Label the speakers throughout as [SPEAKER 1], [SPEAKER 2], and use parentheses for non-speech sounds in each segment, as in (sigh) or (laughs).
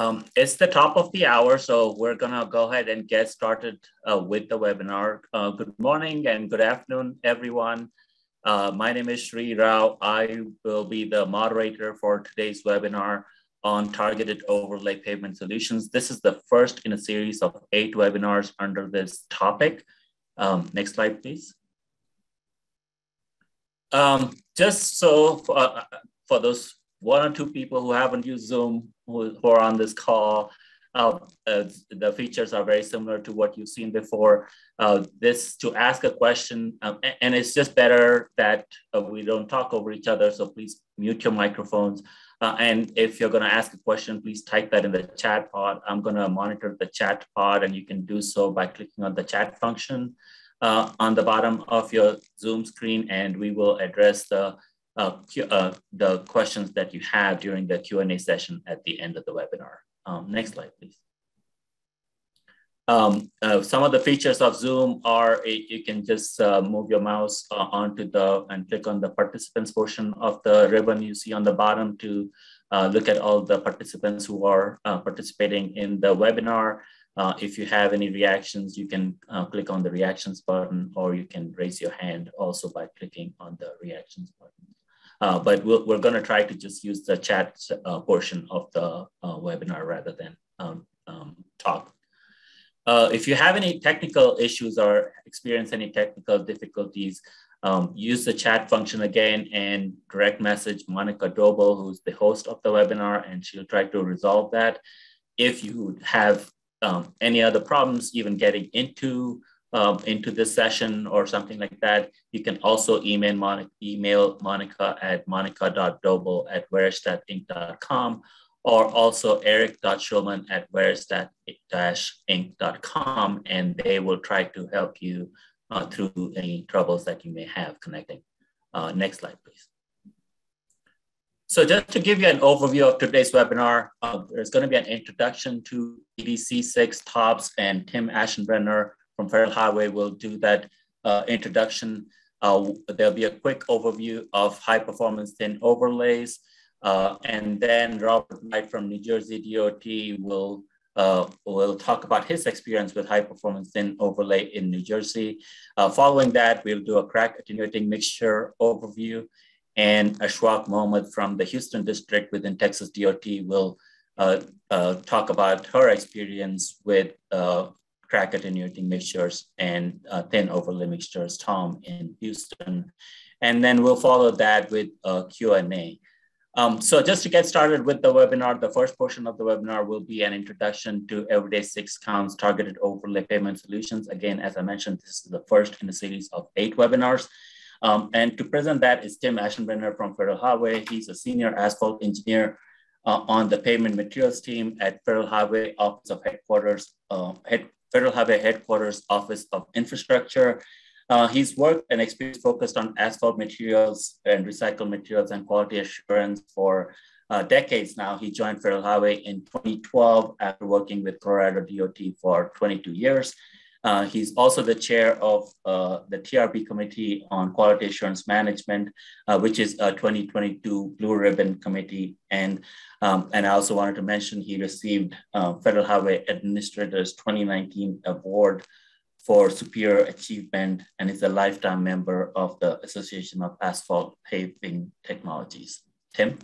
[SPEAKER 1] Um, it's the top of the hour, so we're gonna go ahead and get started uh, with the webinar. Uh, good morning and good afternoon, everyone. Uh, my name is Sri Rao. I will be the moderator for today's webinar on targeted overlay pavement solutions. This is the first in a series of eight webinars under this topic. Um, next slide, please. Um, just so for, uh, for those one or two people who haven't used Zoom who, who are on this call, uh, uh, the features are very similar to what you've seen before. Uh, this to ask a question, um, and it's just better that uh, we don't talk over each other. So please mute your microphones. Uh, and if you're going to ask a question, please type that in the chat pod. I'm going to monitor the chat pod, and you can do so by clicking on the chat function uh, on the bottom of your Zoom screen, and we will address the uh, uh, the questions that you have during the Q&A session at the end of the webinar. Um, next slide, please. Um, uh, some of the features of Zoom are you can just uh, move your mouse uh, onto the and click on the participants portion of the ribbon you see on the bottom to uh, look at all the participants who are participating in the webinar. if you have any reactions, you can click on the reactions button or you can raise your hand also by clicking on the reactions button. Uh, but we we are going to try to just use the chat uh, portion of the uh, webinar rather than um, um, talk. Uh, if you have any technical issues or experience any technical difficulties, um, use the chat function again and direct message Monica Dobel, who's the host of the webinar, and she'll try to resolve that. If you have um, any other problems, even getting into um, into this session or something like that, you can also email Monica, email Monica at monica.dobel at verestatinc.com or also eric.schulman at verestat-inc.com and they will try to help you uh, through any troubles that you may have connecting. Uh, next slide, please. So just to give you an overview of today's webinar, uh, there's going to be an introduction to EDC6 TOPS and Tim Aschenbrenner from Federal Highway will do that uh, introduction. Uh, there'll be a quick overview of high performance thin overlays. Uh, and then Robert Wright from New Jersey DOT will, uh, will talk about his experience with high performance thin overlay in New Jersey. Uh, following that, we'll do a crack attenuating mixture overview. And Ashwaq Mohammed from the Houston district within Texas DOT will uh, talk about her experience with crack attenuating mixtures and uh, thin overlay mixtures, TOM in Houston. And then we'll follow that with a Q&A. Um, so just to get started with the webinar, the first portion of the webinar will be an introduction to Everyday Six Counts Targeted Overlay Pavement Solutions. Again, as I mentioned, this is the first in a series of eight webinars. Um, and to present that is Tim Aschenbrenner from Federal Highway. He's a senior asphalt engineer uh, on the pavement materials team at Federal Highway Office of Headquarters, uh, head, Federal Highway Headquarters Office of Infrastructure. Uh, he's worked and experience focused on asphalt materials and recycled materials and quality assurance for uh, decades now. He joined Federal Highway in 2012 after working with Colorado DOT for 22 years. Uh, he's also the chair of uh, the TRB Committee on Quality Assurance Management, uh, which is a 2022 Blue Ribbon Committee. And, um, and I also wanted to mention he received uh, Federal Highway Administrator's 2019 Award for Superior Achievement and is a lifetime member of the Association of Asphalt Paving Technologists. Tim?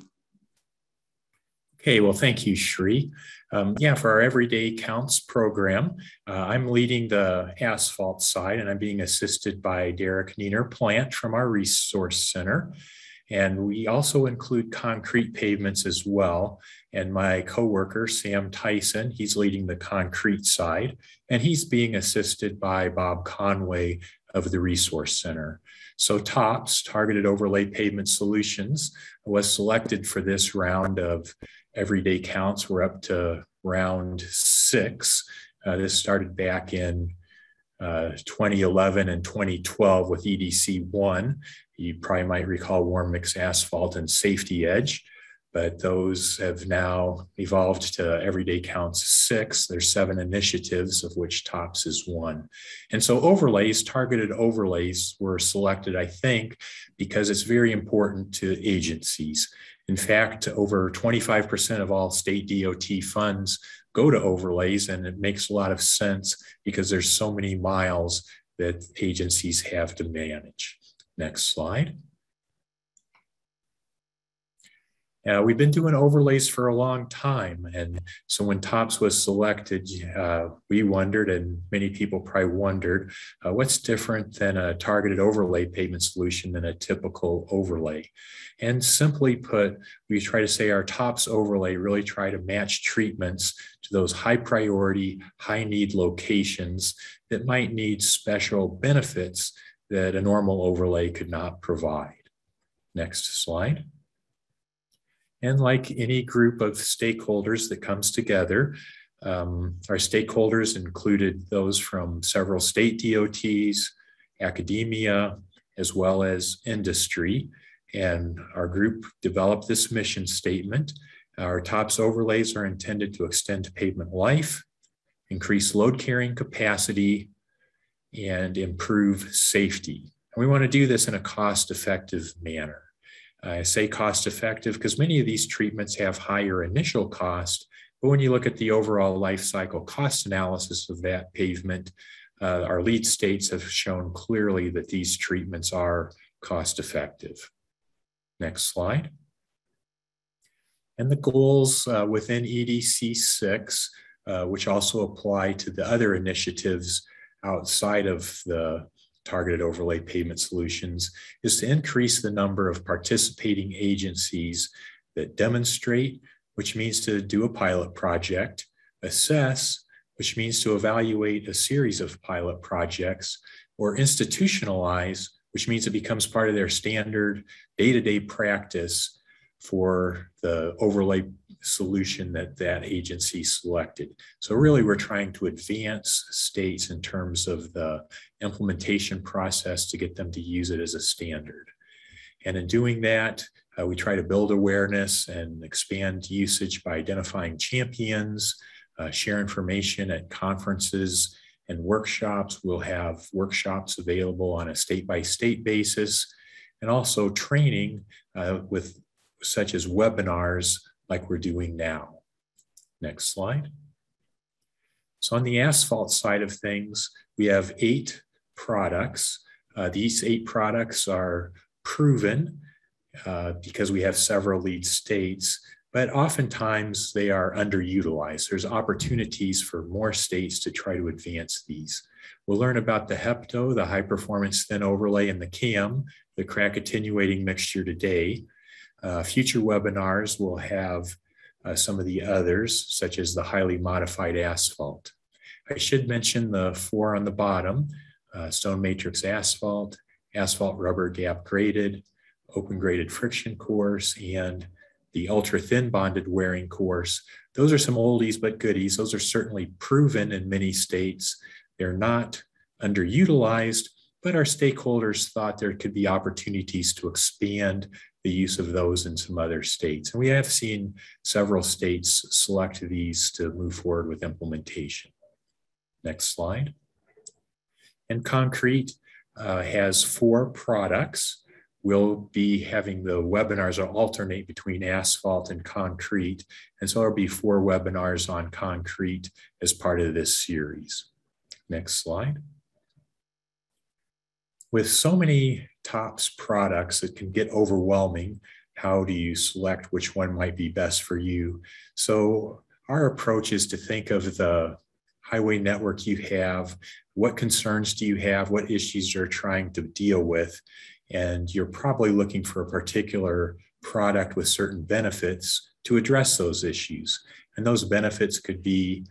[SPEAKER 2] Okay, well, thank you, Shri. Um, yeah, for our Everyday Counts program, uh, I'm leading the asphalt side and I'm being assisted by Derek Nener-Plante from our Resource Center. And we also include concrete pavements as well. And my coworker, Sam Tyson, he's leading the concrete side, and he's being assisted by Bob Conway of the Resource Center. So TOPS, Targeted Overlay Pavement Solutions, was selected for this round of everyday counts. We're up to round six. Uh, this started back in uh, 2011 and 2012 with EDC 1. You probably might recall warm mix asphalt and safety edge. but those have now evolved to everyday counts six. There's seven initiatives, of which TOPS is one. And so overlays, targeted overlays, were selected, I think, because it's very important to agencies. In fact, over 25% of all state DOT funds go to overlays, and it makes a lot of sense because there's so many miles that agencies have to manage. Next slide. Uh, we've been doing overlays for a long time. And so when TOPS was selected, uh, we wondered, and many people probably wondered, uh, what's different than a targeted overlay pavement solution than a typical overlay? And simply put, we try to say our TOPS overlay really try to match treatments to those high priority, high need locations that might need special benefits that a normal overlay could not provide. Next slide. And like any group of stakeholders that comes together, um, our stakeholders included those from several state DOTs, academia, as well as industry. And our group developed this mission statement. Our TOPS overlays are intended to extend pavement life, increase load carrying capacity, and improve safety. And we want to do this in a cost effective manner. I say cost effective because many of these treatments have higher initial cost, but when you look at the overall life cycle cost analysis of that pavement, uh, our lead states have shown clearly that these treatments are cost effective. Next slide. And the goals uh, within EDC 6, uh, which also apply to the other initiatives outside of the targeted overlay pavement solutions is to increase the number of participating agencies that demonstrate, which means to do a pilot project, assess, which means to evaluate a series of pilot projects, or institutionalize, which means it becomes part of their standard day to day practice for the overlay solution that that agency selected. So really we're trying to advance states in terms of the implementation process to get them to use it as a standard. And in doing that, uh, we try to build awareness and expand usage by identifying champions, uh, share information at conferences and workshops. We'll have workshops available on a state by state basis and also training uh, with such as webinars like we're doing now. Next slide. So on the asphalt side of things, we have eight products. Uh, these eight products are proven uh, because we have several lead states, but oftentimes they are underutilized. There's opportunities for more states to try to advance these. We'll learn about the HEPTO, the high performance thin overlay, and the CAM, the crack attenuating mixture today. Uh, future webinars will have uh, some of the others, such as the highly modified asphalt. I should mention the four on the bottom, uh, stone matrix asphalt, asphalt rubber gap graded, open graded friction course, and the ultra thin bonded wearing course. Those are some oldies but goodies. Those are certainly proven in many states. They're not underutilized, but our stakeholders thought there could be opportunities to expand the use of those in some other states. And we have seen several states select these to move forward with implementation. Next slide. And Concrete uh, has four products. We'll be having the webinars alternate between asphalt and concrete. And so there'll be four webinars on concrete as part of this series. Next slide. With so many TOPS products, it can get overwhelming. How do you select which one might be best for you? So our approach is to think of the highway network you have, what concerns do you have, what issues you're trying to deal with, and you're probably looking for a particular product with certain benefits to address those issues. And those benefits could be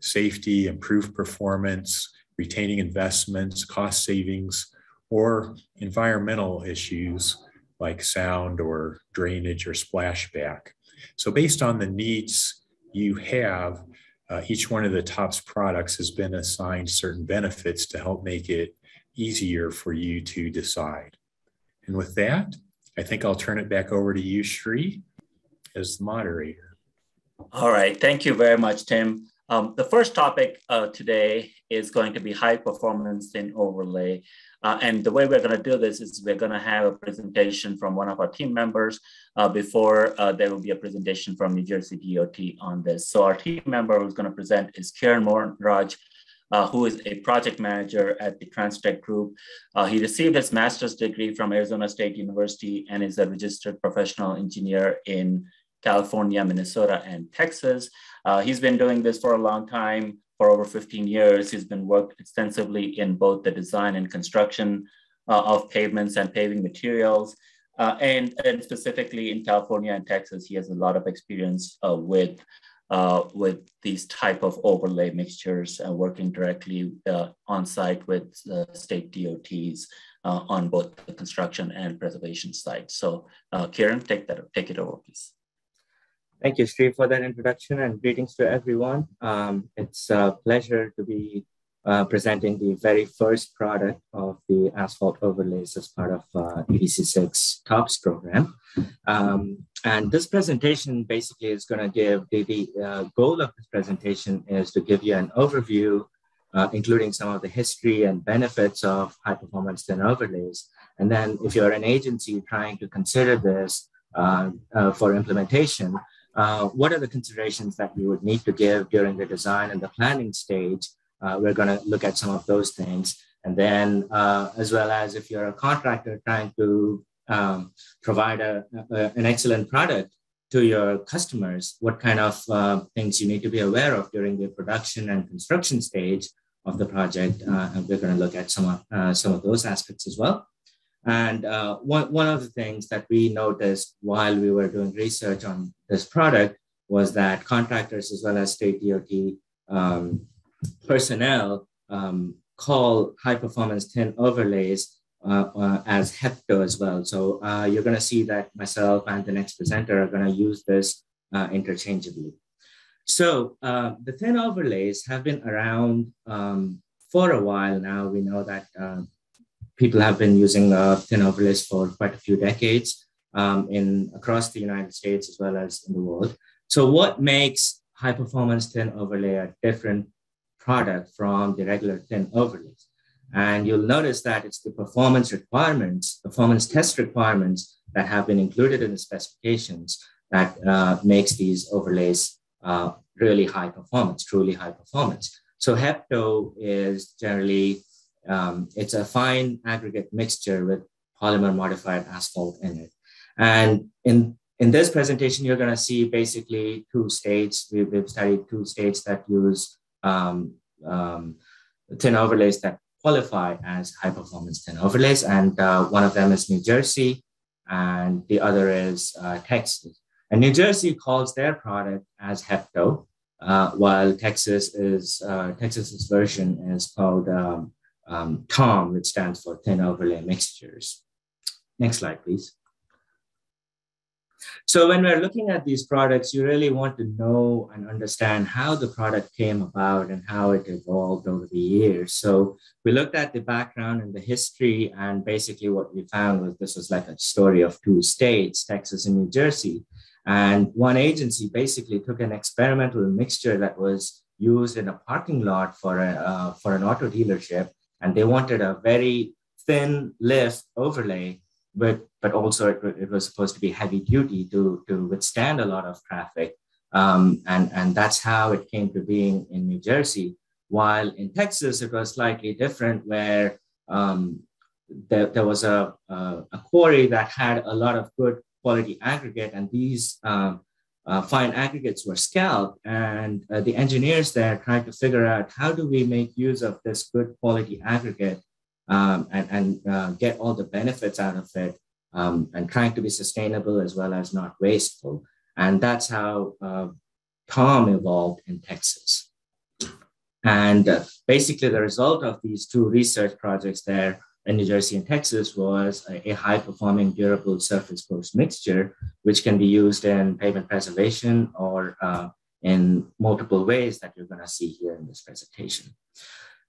[SPEAKER 2] safety, improved performance, retaining investments, cost savings, or environmental issues like sound or drainage or splashback. So based on the needs you have, uh, each one of the TOPS products has been assigned certain benefits to help make it easier for you to decide. And with that, I think I'll turn it back over to you, Shri, as the moderator.
[SPEAKER 1] All right. Thank you very much, Tim. Um, the first topic uh, today is going to be high performance thin overlay. Uh, and the way we're going to do this is we're going to have a presentation from one of our team members uh, before uh, there will be a presentation from New Jersey DOT on this. So our team member who's going to present is Kiran Mohanraj, uh, who is a project manager at the Transtech Group. Uh, he received his master's degree from Arizona State University and is a registered professional engineer in California, Minnesota, and Texas. Uh, he's been doing this for a long time, for over 15 years. He's been worked extensively in both the design and construction uh, of pavements and paving materials. Uh, and, and specifically in California and Texas, he has a lot of experience uh, with uh, with these type of overlay mixtures uh, working directly uh, on site with state DOTs uh, on both the construction and preservation sites. So Kiran, take that, take it over, please.
[SPEAKER 3] Thank you, Steve, for that introduction and greetings to everyone. Um, it's a pleasure to be uh, presenting the very first product of the asphalt overlays as part of uh, EDC6 TOPS program. Um, and this presentation basically is going to give the, the uh, goal of this presentation is to give you an overview, uh, including some of the history and benefits of high performance thin overlays. And then if you're an agency trying to consider this uh, uh, for implementation, uh, what are the considerations that you would need to give during the design and the planning stage? Uh, we're going to look at some of those things. And then, uh, as well as if you're a contractor trying to um, provide a, a, an excellent product to your customers, what kind of uh, things you need to be aware of during the production and construction stage of the project. Uh, and we're going to look at some of, some of those aspects as well. And uh, one, one of the things that we noticed while we were doing research on this product was that contractors as well as state DOT um, personnel um, call high performance thin overlays uh, uh, as HEPTO as well. So uh, you're going to see that myself and the next presenter are going to use this uh, interchangeably. So uh, the thin overlays have been around um, for a while now. We know that uh, people have been using uh, thin overlays for quite a few decades um, in across the United States as well as in the world. So what makes high performance thin overlay a different product from the regular thin overlays? And you'll notice that it's the performance requirements, performance test requirements that have been included in the specifications that uh, makes these overlays uh, really high performance, truly high performance. So HEPTO is generally um, it's a fine aggregate mixture with polymer modified asphalt in it. And in, in this presentation, you're going to see basically two states. We've, we've studied two states that use um, um, thin overlays that qualify as high performance thin overlays. And uh, one of them is New Jersey, and the other is uh, Texas. And New Jersey calls their product as HEPTO, uh, while Texas is uh, Texas's version is called um, um, TOM, which stands for thin overlay mixtures. Next slide, please. So when we're looking at these products, you really want to know and understand how the product came about and how it evolved over the years. So we looked at the background and the history, and basically what we found was this was like a story of two states, Texas and New Jersey. And one agency basically took an experimental mixture that was used in a parking lot for, a, uh, for an auto dealership and they wanted a very thin lift overlay, but but also it, it was supposed to be heavy duty to to withstand a lot of traffic, um, and and that's how it came to being in New Jersey. While in Texas, it was slightly different, where um, there, there was a, a, a quarry that had a lot of good quality aggregate, and these um, uh, fine aggregates were scalped and uh, the engineers there tried to figure out how do we make use of this good quality aggregate um, and, and uh, get all the benefits out of it um, and trying to be sustainable as well as not wasteful. And that's how uh, TOM evolved in Texas. And uh, basically the result of these two research projects there in New Jersey and Texas was a, a high performing durable surface course mixture, which can be used in pavement preservation or uh, in multiple ways that you're going to see here in this presentation.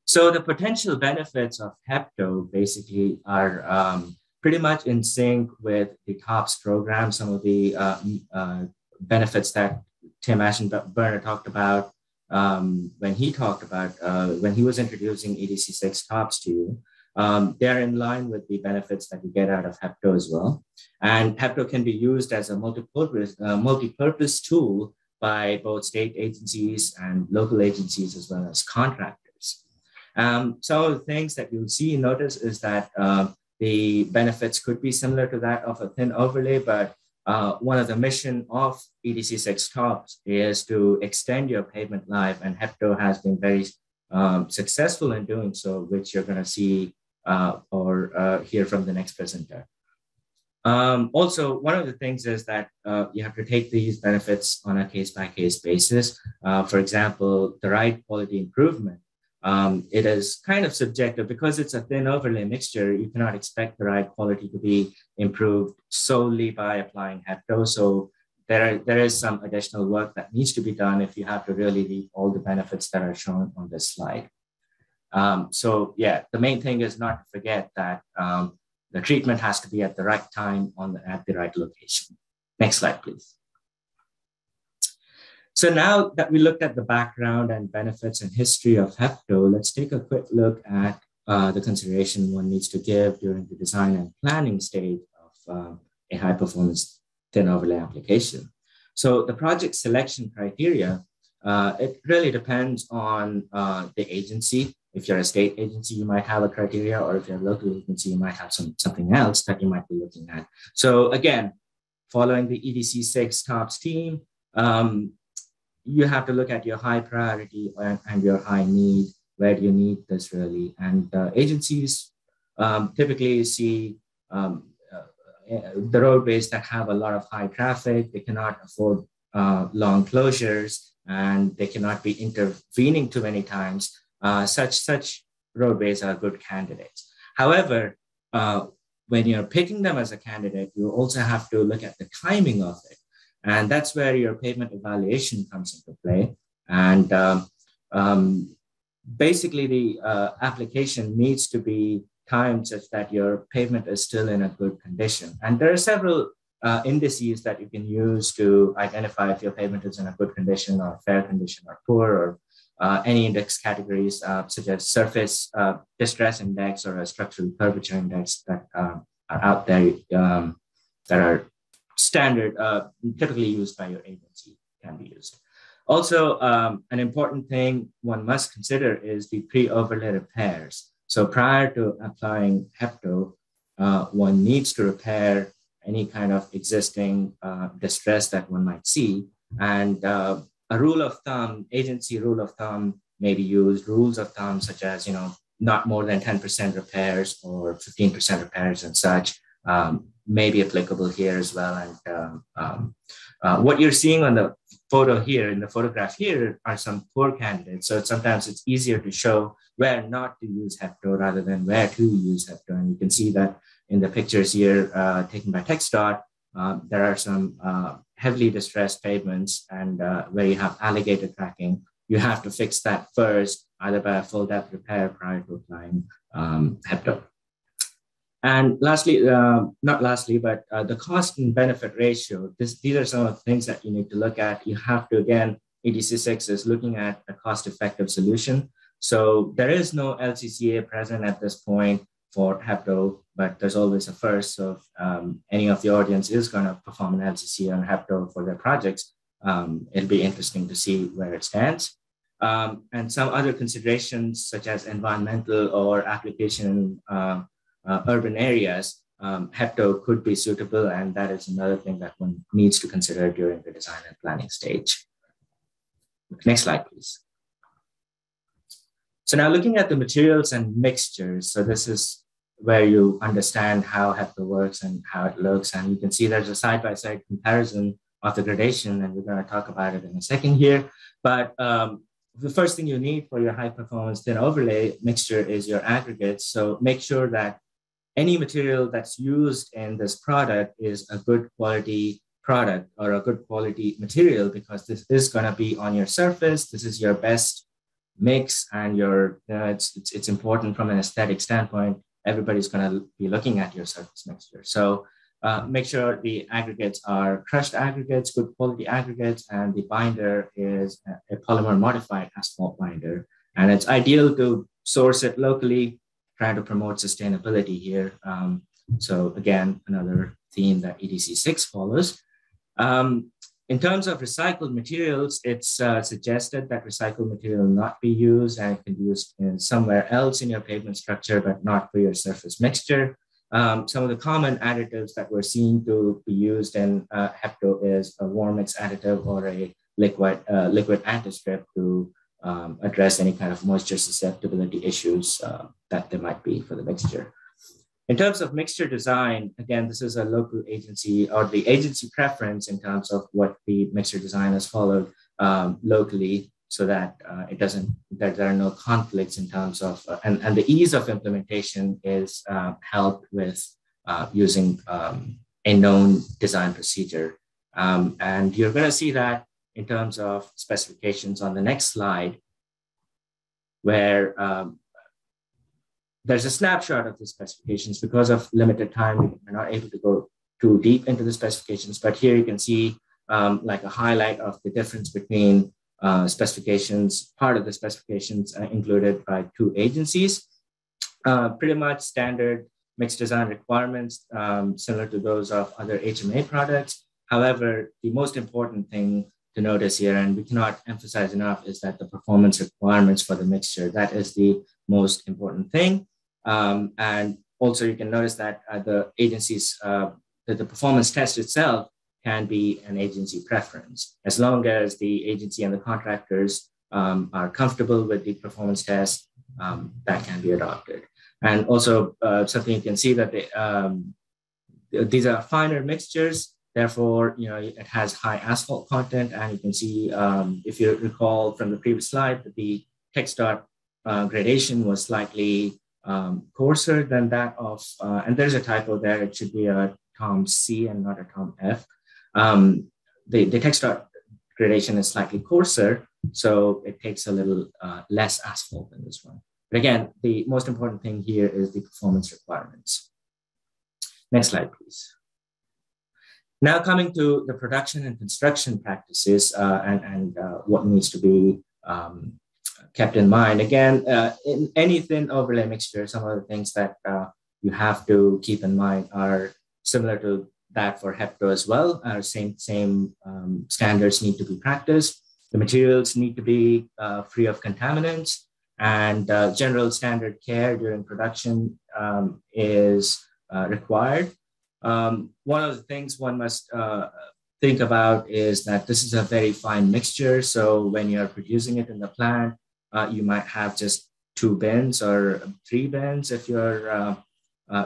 [SPEAKER 3] So the potential benefits of HEPTO basically are um, pretty much in sync with the TOPS program. Some of the uh, uh, benefits that Tim Aschenbrenner talked about um, when he talked about, uh, when he was introducing EDC6 tops to you, um, they're in line with the benefits that you get out of Hepto as well. And Hepto can be used as a multi-purpose, uh, multi-purpose tool by both state agencies and local agencies as well as contractors. Um, some of the things that you'll see notice is that uh, the benefits could be similar to that of a thin overlay, but uh, one of the mission of EDC6 TOPS is to extend your pavement life, and Hepto has been very um, successful in doing so, which you're going to see uh, or uh, hear from the next presenter. Um, also, one of the things is that uh, you have to take these benefits on a case by case basis. Uh, for example, the ride quality improvement um, it is kind of subjective because it's a thin overlay mixture. You cannot expect the ride quality to be improved solely by applying Hepto. So there, are, there is some additional work that needs to be done if you have to really reap all the benefits that are shown on this slide. Um, so yeah, the main thing is not to forget that um, the treatment has to be at the right time on the, at the right location. Next slide, please. So now that we looked at the background and benefits and history of Hepto, let's take a quick look at uh, the consideration one needs to give during the design and planning stage of uh, a high performance thin overlay application. So the project selection criteria, uh, it really depends on uh, the agency. If you're a state agency, you might have a criteria, or if you're a local agency, you might have some, something else that you might be looking at. So again, following the EDC6 TOPS team, um, you have to look at your high priority and, and your high need. Where do you need this really? And uh, agencies um, typically see um, uh, the roadways that have a lot of high traffic. They cannot afford uh, long closures and they cannot be intervening too many times. Uh, such such roadways are good candidates. However, uh, when you're picking them as a candidate, you also have to look at the timing of it. And that's where your pavement evaluation comes into play. And um, um, basically, the uh, application needs to be timed such that your pavement is still in a good condition. And there are several uh, indices that you can use to identify if your pavement is in a good condition or fair condition or poor or uh, any index categories uh, such as surface uh, distress index or a structural curvature index that um, are out there um, that are standard, uh, typically used by your agency, can be used. Also, um, an important thing one must consider is the pre-overlay repairs. So prior to applying Hepto, uh, one needs to repair any kind of existing uh, distress that one might see. And uh, a rule of thumb, agency rule of thumb may be used, rules of thumb such as, you know, not more than 10% repairs or 15% repairs and such. Um, may be applicable here as well. And um, um, uh, what you're seeing on the photo here, in the photograph here, are some poor candidates. So sometimes it's easier to show where not to use Hepto rather than where to use Hepto. And you can see that in the pictures here uh, taken by TxDOT, um, there are some uh, heavily distressed pavements and uh, where you have alligator cracking, You have to fix that first, either by a full depth repair prior to applying um, Hepto. And lastly, uh, not lastly, but uh, the cost and benefit ratio. This, these are some of the things that you need to look at. You have to, again, EDC6 is looking at a cost effective solution. So there is no LCCA present at this point for Hepto, but there's always a first. So if um, any of the audience is going to perform an LCCA on Hepto for their projects, um, it'll be interesting to see where it stands. Um, and some other considerations such as environmental or application uh, uh, urban areas, um, Hepto could be suitable. And that is another thing that one needs to consider during the design and planning stage. Next slide, please. So now looking at the materials and mixtures. So this is where you understand how Hepto works and how it looks. And you can see there's a side-by-side -side comparison of the gradation, and we're going to talk about it in a second here. But um, the first thing you need for your high performance thin overlay mixture is your aggregates. So make sure that any material that's used in this product is a good quality product or a good quality material because this is going to be on your surface. This is your best mix, and your it's, it's it's important from an aesthetic standpoint. Everybody's going to be looking at your surface next year, So uh, make sure the aggregates are crushed aggregates, good quality aggregates, and the binder is a polymer modified asphalt binder. And it's ideal to source it locally, trying to promote sustainability here. Um, so again, another theme that EDC 6 follows. Um, in terms of recycled materials, it's uh, suggested that recycled material not be used and can be used in somewhere else in your pavement structure, but not for your surface mixture. Um, some of the common additives that we're seeing to be used in uh, Hepto is a warm mix additive or a liquid, uh, liquid anti-strip to um, address any kind of moisture susceptibility issues uh, that there might be for the mixture. In terms of mixture design, again, this is a local agency or the agency preference in terms of what the mixture design has followed um, locally so that uh, it doesn't that there are no conflicts in terms of uh, and, and the ease of implementation is uh, helped with uh, using um, a known design procedure. Um, and you're going to see that in terms of specifications on the next slide where um, there's a snapshot of the specifications because of limited time we're not able to go too deep into the specifications but here you can see um, like a highlight of the difference between uh, specifications, part of the specifications uh, included by two agencies. Uh, pretty much standard mixed design requirements, um, similar to those of other HMA products. However, the most important thing to notice here, and we cannot emphasize enough, is that the performance requirements for the mixture, that is the most important thing. Um, and also you can notice that uh, the agencies, uh, that the performance test itself can be an agency preference. As long as the agency and the contractors um, are comfortable with the performance test, um, that can be adopted. And also uh, something you can see that they, um, these are finer mixtures, therefore, you know, it has high asphalt content. And you can see, um, if you recall from the previous slide, that the TxDOT uh, gradation was slightly um, coarser than that of, uh, and there's a typo there, it should be a TOM C and not a TOM F. Um, the, the TxDOT gradation is slightly coarser, so it takes a little uh, less asphalt than this one. But again, the most important thing here is the performance requirements. Next slide, please. Now coming to the production and construction practices uh, and, and uh, what needs to be um, kept in mind. Again, uh, in any thin overlay mixture, some of the things that uh, you have to keep in mind are similar to that for Hepto as well. Same same um, standards need to be practiced. The materials need to be uh, free of contaminants, and uh, general standard care during production um, is uh, required. Um, one of the things one must uh, think about is that this is a very fine mixture. So when you're producing it in the plant, uh, you might have just two bins or three bins if you're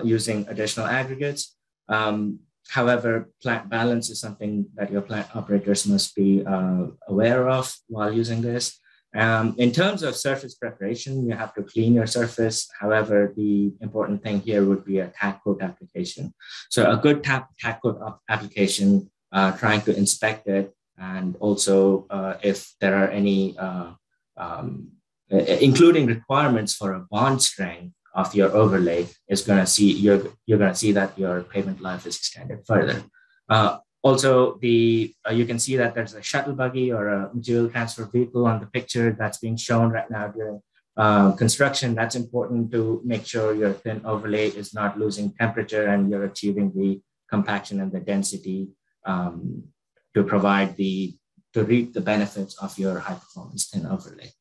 [SPEAKER 3] using additional aggregates. Um, However, plant balance is something that your plant operators must be uh, aware of while using this. Um, in terms of surface preparation, you have to clean your surface. However, the important thing here would be a tack coat application. So a good tap, tack coat application, uh, trying to inspect it, and also uh, if there are any, uh, um, including requirements for a bond strength of your overlay is going to see you're you're going to see that your pavement life is extended further. Uh, also, the uh, you can see that there's a shuttle buggy or a material transfer vehicle on the picture that's being shown right now during uh, construction. That's important to make sure your thin overlay is not losing temperature and you're achieving the compaction and the density um, to provide the to reap the benefits of your high performance thin overlay.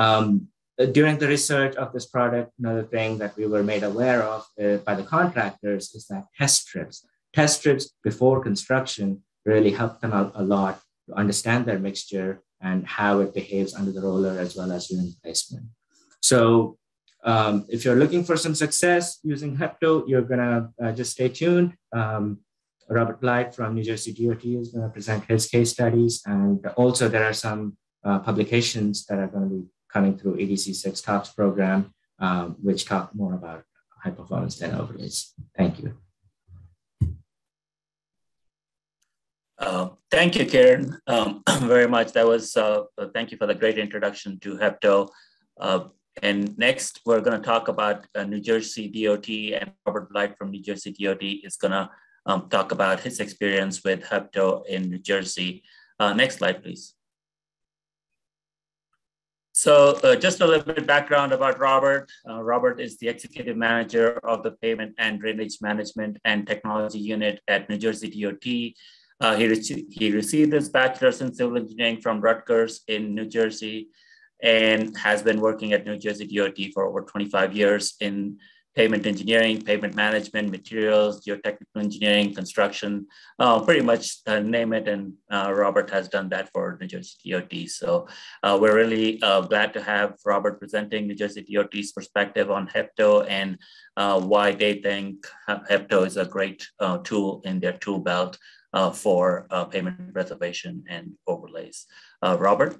[SPEAKER 3] Um, uh, during the research of this product, another thing that we were made aware of uh, by the contractors is that test strips, test strips before construction really helped them out a lot to understand their mixture and how it behaves under the roller as well as during placement. So um, if you're looking for some success using Hepto, you're gonna uh, just stay tuned. Um, Robert Blight from New Jersey DOT is gonna present his case studies. And also there are some uh, publications that are gonna be coming through EDC6 TOPS program, um, which talk more about high performance thin overlays. Thank you.
[SPEAKER 1] Uh, thank you, Karen, um, (clears throat) very much. That was, uh, thank you for the great introduction to Hepto. Uh, and next, we're going to talk about uh, New Jersey DOT, and Robert Blight from New Jersey DOT is going to um, talk about his experience with HEPTO in New Jersey. Uh, next slide, please. So uh, just a little bit background about Robert. Uh, Robert is the executive manager of the Pavement and Drainage Management and Technology Unit at New Jersey DOT. Uh, he, re he received his bachelor's in civil engineering from Rutgers in New Jersey and has been working at New Jersey DOT for over 25 years in pavement engineering, pavement management, materials, geotechnical engineering, construction, uh, pretty much uh, name it. And uh, Robert has done that for New Jersey DOT. So uh, we're really uh, glad to have Robert presenting New Jersey DOT's perspective on HEPTO and uh, why they think HEPTO is a great tool in their tool belt for pavement preservation and overlays. Robert?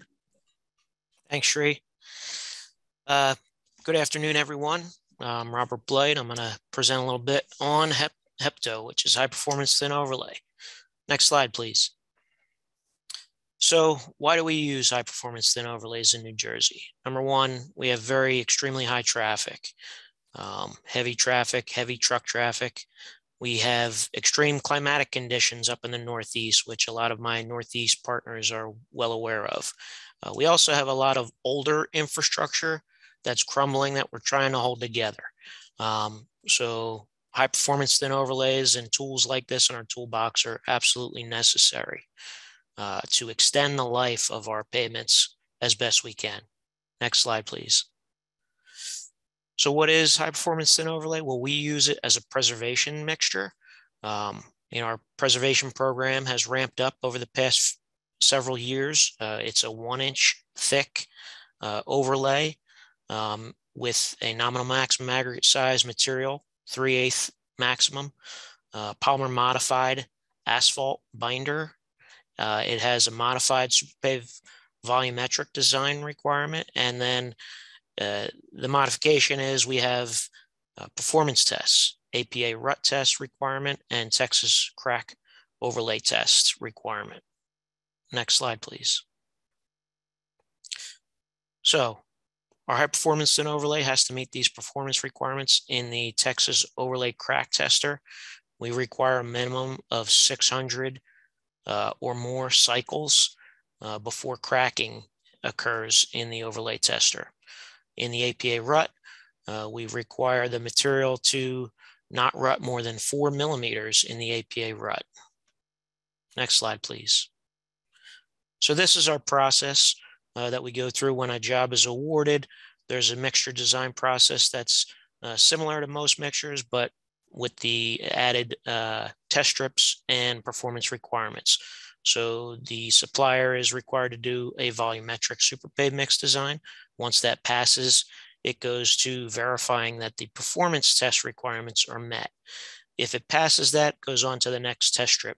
[SPEAKER 4] Thanks, Sri. good afternoon, everyone. I'm Robert Blight. I'm going to present a little bit on Hep Hepto, which is high performance thin overlay. Next slide, please. So why do we use high performance thin overlays in New Jersey? Number one, we have very extremely high traffic, um, heavy traffic, heavy truck traffic. We have extreme climatic conditions up in the Northeast, which a lot of my Northeast partners are well aware of. Uh, we also have a lot of older infrastructure that's crumbling that we're trying to hold together. Um, so high performance thin overlays and tools like this in our toolbox are absolutely necessary uh, to extend the life of our pavements as best we can. Next slide, please. So what is high performance thin overlay? Well, we use it as a preservation mixture. Um, you know, our preservation program has ramped up over the past several years. Uh, it's a one inch thick uh, overlay um, with a nominal maximum aggregate size material, 3 8 maximum, uh, polymer modified asphalt binder. Uh, it has a modified superpave volumetric design requirement. And then uh, the modification is we have uh, performance tests, APA rut test requirement and Texas crack overlay test requirement. Next slide, please. So our high performance thin overlay has to meet these performance requirements in the Texas overlay crack tester. We require a minimum of 600 uh, or more cycles uh, before cracking occurs in the overlay tester. In the APA rut, uh, we require the material to not rut more than four millimeters in the APA rut. Next slide, please. So this is our process uh, that we go through when a job is awarded. There's a mixture design process that's uh, similar to most mixtures, but with the added uh, test strips and performance requirements. So the supplier is required to do a volumetric super pave mix design. Once that passes, it goes to verifying that the performance test requirements are met. If it passes that, goes on to the next test strip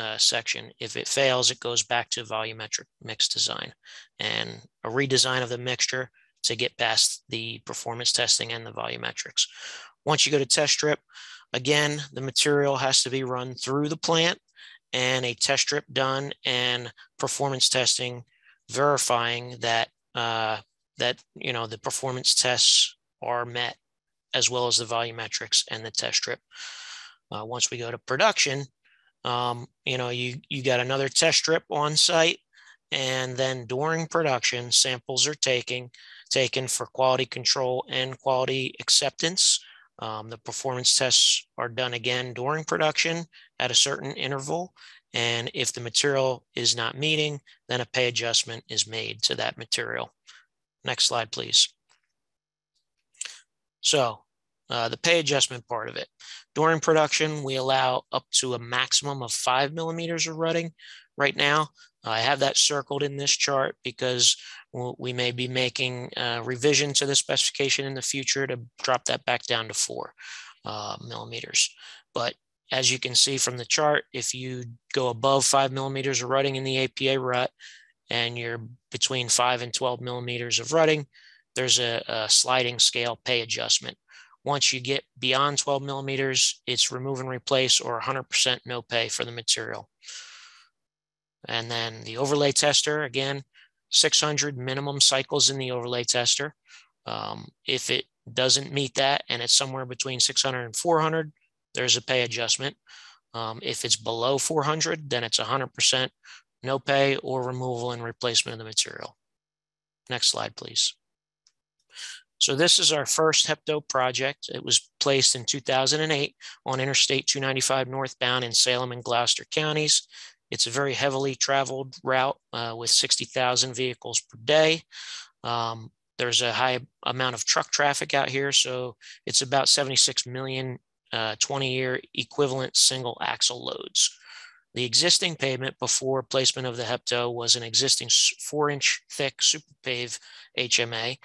[SPEAKER 4] uh, section. If it fails, it goes back to volumetric mix design and a redesign of the mixture to get past the performance testing and the volumetrics. Once you go to test strip, again, the material has to be run through the plant and a test strip done and performance testing verifying that uh, that you know the performance tests are met as well as the volumetrics and the test strip. Uh, once we go to production, um, you know, you, you got another test strip on site and then during production, samples are taking, taken for quality control and quality acceptance. Um, the performance tests are done again during production at a certain interval. And if the material is not meeting, then a pay adjustment is made to that material. Next slide, please. So uh, the pay adjustment part of it. During production, we allow up to a maximum of five millimeters of rutting. Right now, I have that circled in this chart because we may be making a revision to the specification in the future to drop that back down to four uh, millimeters. But as you can see from the chart, if you go above five millimeters of rutting in the APA rut and you're between five and 12 millimeters of rutting, there's a, a sliding scale pay adjustment once you get beyond 12 millimeters, it's remove and replace or 100% no pay for the material. And then the overlay tester, again, 600 minimum cycles in the overlay tester. Um, if it doesn't meet that and it's somewhere between 600 and 400, there's a pay adjustment. Um, if it's below 400, then it's 100% no pay or removal and replacement of the material. Next slide, please. So this is our first HEPTO project. It was placed in 2008 on Interstate 295 northbound in Salem and Gloucester counties. It's a very heavily traveled route uh, with 60,000 vehicles per day. Um, there's a high amount of truck traffic out here, so it's about 76 million uh, 20 year equivalent single axle loads. The existing pavement before placement of the HEPTO was an existing four inch thick super pave HMA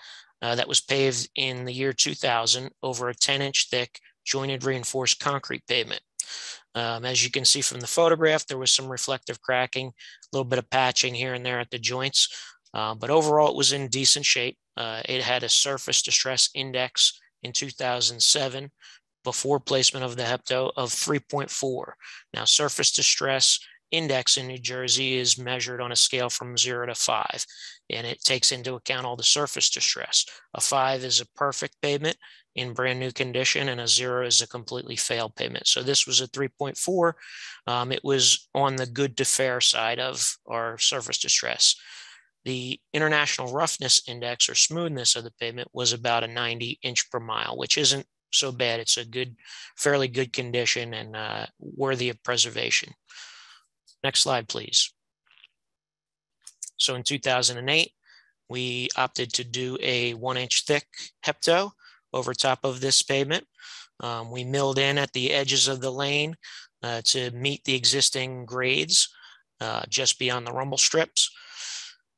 [SPEAKER 4] uh, that was paved in the year 2000 over a 10 inch thick jointed reinforced concrete pavement. Um, as you can see from the photograph, there was some reflective cracking, a little bit of patching here and there at the joints, uh, but overall it was in decent shape. Uh, it had a surface distress index in 2007 before placement of the HEPTO of 3.4. Now, surface distress index in New Jersey is measured on a scale from zero to five, and it takes into account all the surface distress. A five is a perfect pavement in brand new condition, and a zero is a completely failed pavement. So this was a 3.4. Um, it was on the good to fair side of our surface distress. The international roughness index or smoothness of the pavement was about a 90 inch per mile, which isn't so bad. It's a good, fairly good condition and uh, worthy of preservation. Next slide, please. So in 2008, we opted to do a one inch thick hepto over top of this pavement. Um, we milled in at the edges of the lane uh, to meet the existing grades uh, just beyond the rumble strips.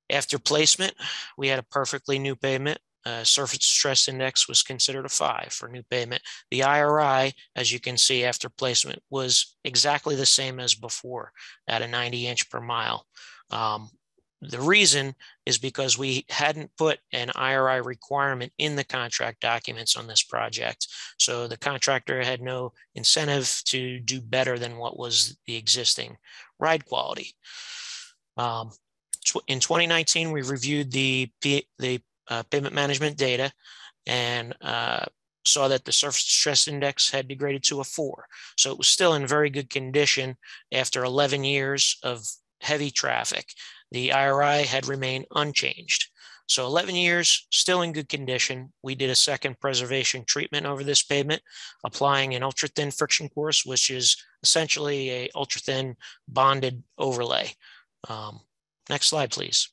[SPEAKER 4] After placement, we had a perfectly new pavement uh, surface stress index was considered a five for new pavement. The IRI, as you can see after placement, was exactly the same as before at a 90 inch per mile. Um, the reason is because we hadn't put an IRI requirement in the contract documents on this project. So the contractor had no incentive to do better than what was the existing ride quality. Um, in 2019, we reviewed the, P, the uh, pavement management data and uh, saw that the surface stress index had degraded to a four. So it was still in very good condition after 11 years of heavy traffic. The IRI had remained unchanged. So 11 years, still in good condition. We did a second preservation treatment over this pavement, applying an ultra thin friction course, which is essentially a ultra thin bonded overlay. Um, next slide, please.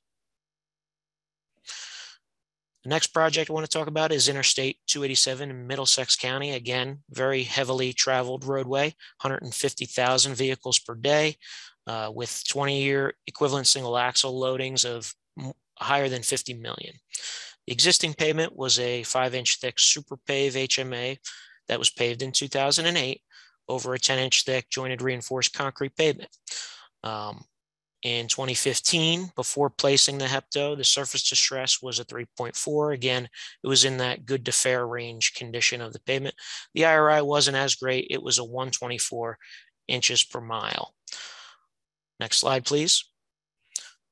[SPEAKER 4] The next project I want to talk about is Interstate 287 in Middlesex County. Again, very heavily traveled roadway, 150,000 vehicles per day uh, with 20 year equivalent single axle loadings of higher than 50 million. The existing pavement was a five inch thick Superpave HMA that was paved in 2008 over a 10 inch thick jointed reinforced concrete pavement. Um, in 2015, before placing the Hepto, the surface distress was a 3.4. Again, it was in that good to fair range condition of the pavement. The IRI wasn't as great. It was a 124 inches per mile. Next slide, please.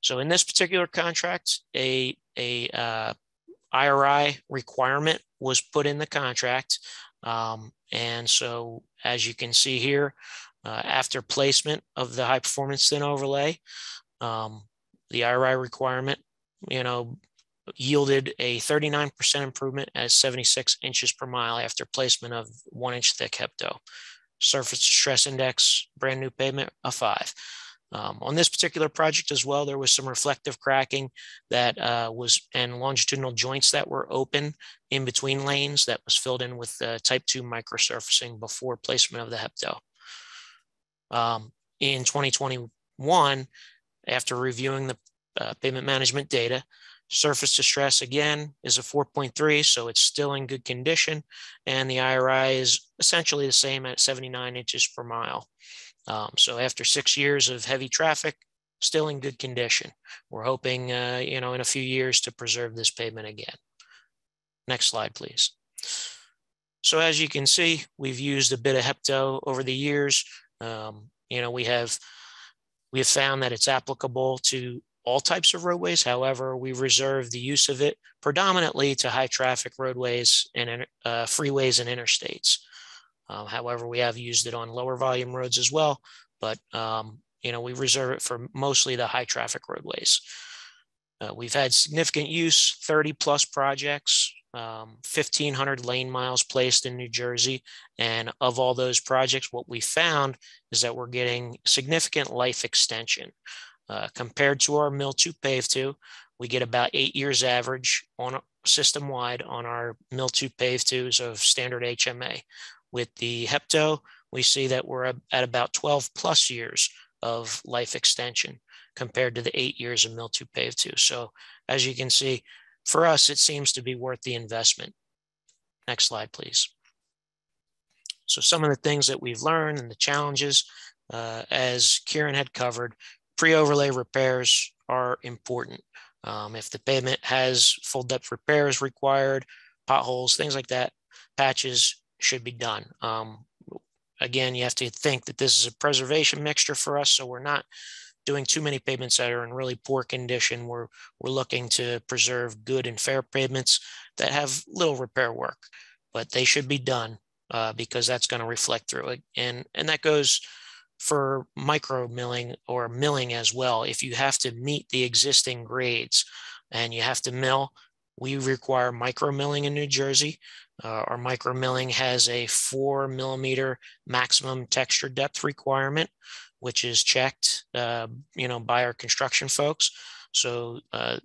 [SPEAKER 4] So in this particular contract, a, a uh, IRI requirement was put in the contract. Um, and so as you can see here, uh, after placement of the high performance thin overlay. Um, the IRI requirement, you know, yielded a 39% improvement at 76 inches per mile after placement of one inch thick hepto. Surface stress index, brand new pavement, a five. Um, on this particular project as well, there was some reflective cracking that uh, was and longitudinal joints that were open in between lanes that was filled in with uh, type 2 microsurfacing before placement of the hepto. Um, in 2021, after reviewing the uh, pavement management data, surface distress again is a 4.3, so it's still in good condition. And the IRI is essentially the same at 79 inches per mile. Um, so after six years of heavy traffic, still in good condition. We're hoping, uh, you know, in a few years to preserve this pavement again. Next slide, please. So as you can see, we've used a bit of Hepto over the years. Um, you know, we have we have found that it's applicable to all types of roadways. However, we reserve the use of it predominantly to high traffic roadways and uh, freeways and interstates. Uh, however, we have used it on lower volume roads as well, but um, you know we reserve it for mostly the high traffic roadways. Uh, we've had significant use, 30 plus projects, um, 1,500 lane miles placed in New Jersey. And of all those projects, what we found is that we're getting significant life extension. Uh, compared to our mill two pave two, we get about eight years average on a system wide on our mill two pave twos of standard HMA. With the Hepto, we see that we're at about 12 plus years of life extension compared to the eight years of mill two pave two. So as you can see, for us, it seems to be worth the investment. Next slide, please. So some of the things that we've learned and the challenges, uh, as Kiran had covered, pre-overlay repairs are important. Um, if the pavement has full depth repairs required, potholes, things like that, patches should be done. Um, again, you have to think that this is a preservation mixture for us, so we're not doing too many pavements that are in really poor condition. We're, we're looking to preserve good and fair pavements that have little repair work, but they should be done uh, because that's going to reflect through it. And, and that goes for micro milling or milling as well. If you have to meet the existing grades and you have to mill, we require micro milling in New Jersey. Uh, our micro milling has a four millimeter maximum texture depth requirement which is checked, uh, you know, by our construction folks. So uh,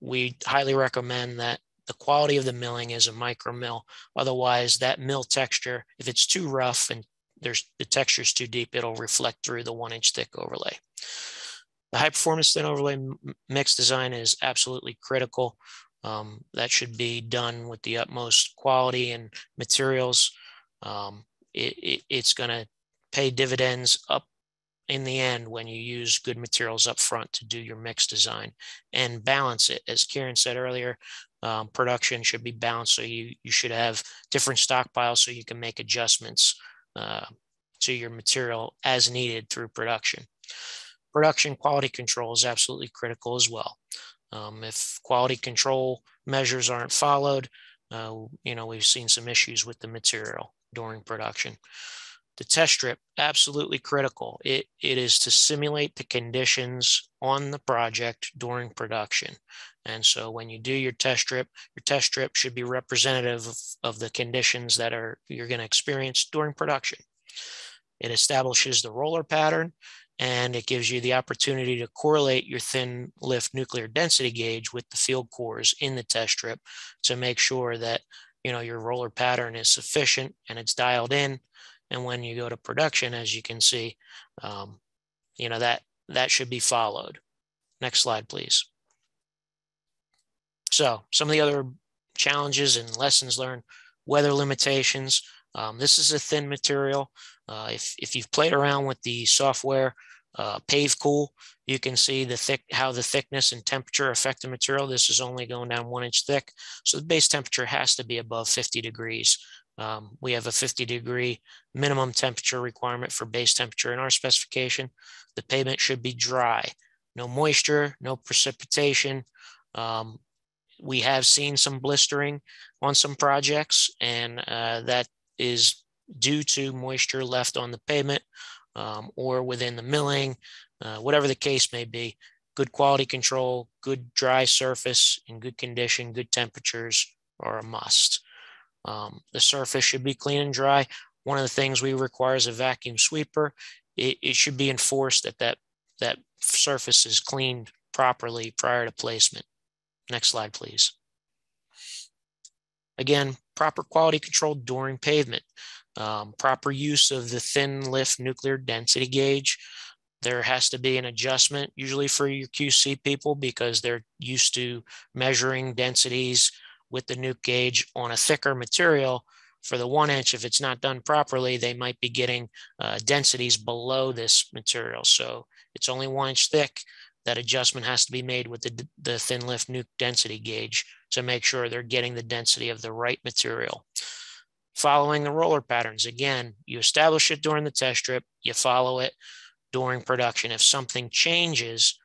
[SPEAKER 4] we highly recommend that the quality of the milling is a micro mill. Otherwise, that mill texture, if it's too rough and there's the texture is too deep, it'll reflect through the one inch thick overlay. The high performance thin overlay mix design is absolutely critical. Um, that should be done with the utmost quality and materials. Um, it, it, it's going to pay dividends up in the end when you use good materials up front to do your mix design and balance it. As Kiran said earlier, um, production should be balanced. So you, you should have different stockpiles so you can make adjustments uh, to your material as needed through production. Production quality control is absolutely critical as well. Um, if quality control measures aren't followed, uh, you know, we've seen some issues with the material during production. The test strip, absolutely critical. It, it is to simulate the conditions on the project during production. And so when you do your test strip, your test strip should be representative of, of the conditions that are you're going to experience during production. It establishes the roller pattern and it gives you the opportunity to correlate your thin lift nuclear density gauge with the field cores in the test strip to make sure that you know your roller pattern is sufficient and it's dialed in and when you go to production, as you can see, um, you know, that, that should be followed. Next slide, please. So some of the other challenges and lessons learned, weather limitations. Um, this is a thin material. Uh, if, if you've played around with the software, uh, PaveCool, you can see the thick, how the thickness and temperature affect the material. This is only going down one inch thick. So the base temperature has to be above 50 degrees. Um, we have a 50 degree minimum temperature requirement for base temperature in our specification. The pavement should be dry, no moisture, no precipitation. Um, we have seen some blistering on some projects, and uh, that is due to moisture left on the pavement um, or within the milling, uh, whatever the case may be. Good quality control, good dry surface in good condition, good temperatures are a must. Um, the surface should be clean and dry. One of the things we require is a vacuum sweeper. It, it should be enforced that, that that surface is cleaned properly prior to placement. Next slide, please. Again, proper quality control during pavement, um, proper use of the thin lift nuclear density gauge. There has to be an adjustment usually for your QC people because they're used to measuring densities with the nuke gauge on a thicker material for the one inch, if it's not done properly, they might be getting uh, densities below this material. So it's only one inch thick. That adjustment has to be made with the, the thin lift nuke density gauge to make sure they're getting the density of the right material. Following the roller patterns, again, you establish it during the test strip, you follow it during production. If something changes,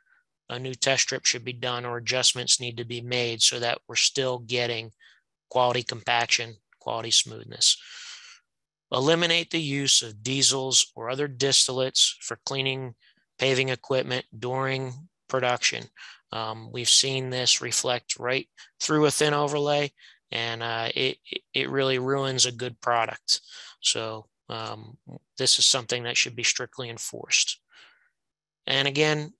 [SPEAKER 4] a new test strip should be done or adjustments need to be made so that we're still getting quality compaction, quality smoothness. eliminate the use of diesels or other distillates for cleaning paving equipment during production. Um, we've seen this reflect right through a thin overlay and uh, it, it really ruins a good product. So um, this is something that should be strictly enforced. And again,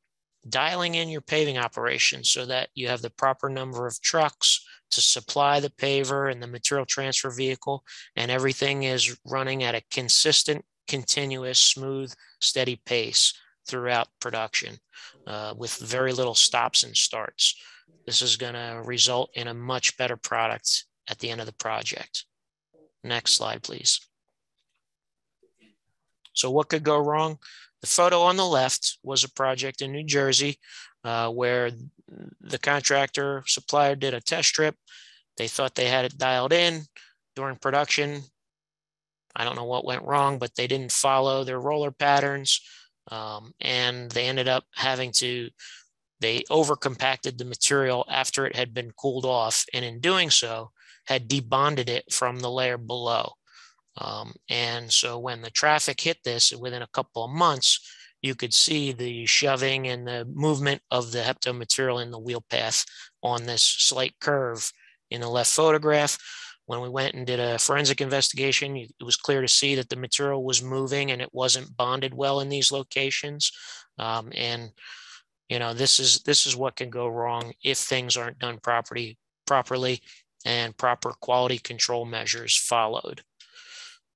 [SPEAKER 4] dialing in your paving operation so that you have the proper number of trucks to supply the paver and the material transfer vehicle, and everything is running at a consistent, continuous, smooth, steady pace throughout production uh, with very little stops and starts. This is going to result in a much better product at the end of the project. Next slide, please. So what could go wrong? The photo on the left was a project in New Jersey uh, where the contractor supplier did a test strip. They thought they had it dialed in during production. I don't know what went wrong, but they didn't follow their roller patterns. Um, and they ended up having to, they over compacted the material after it had been cooled off. And in doing so, had debonded it from the layer below. Um, and so when the traffic hit this within a couple of months, you could see the shoving and the movement of the hepto material in the wheel path on this slight curve in the left photograph. When we went and did a forensic investigation, it was clear to see that the material was moving and it wasn't bonded well in these locations. Um, and you know, this is this is what can go wrong if things aren't done properly properly and proper quality control measures followed.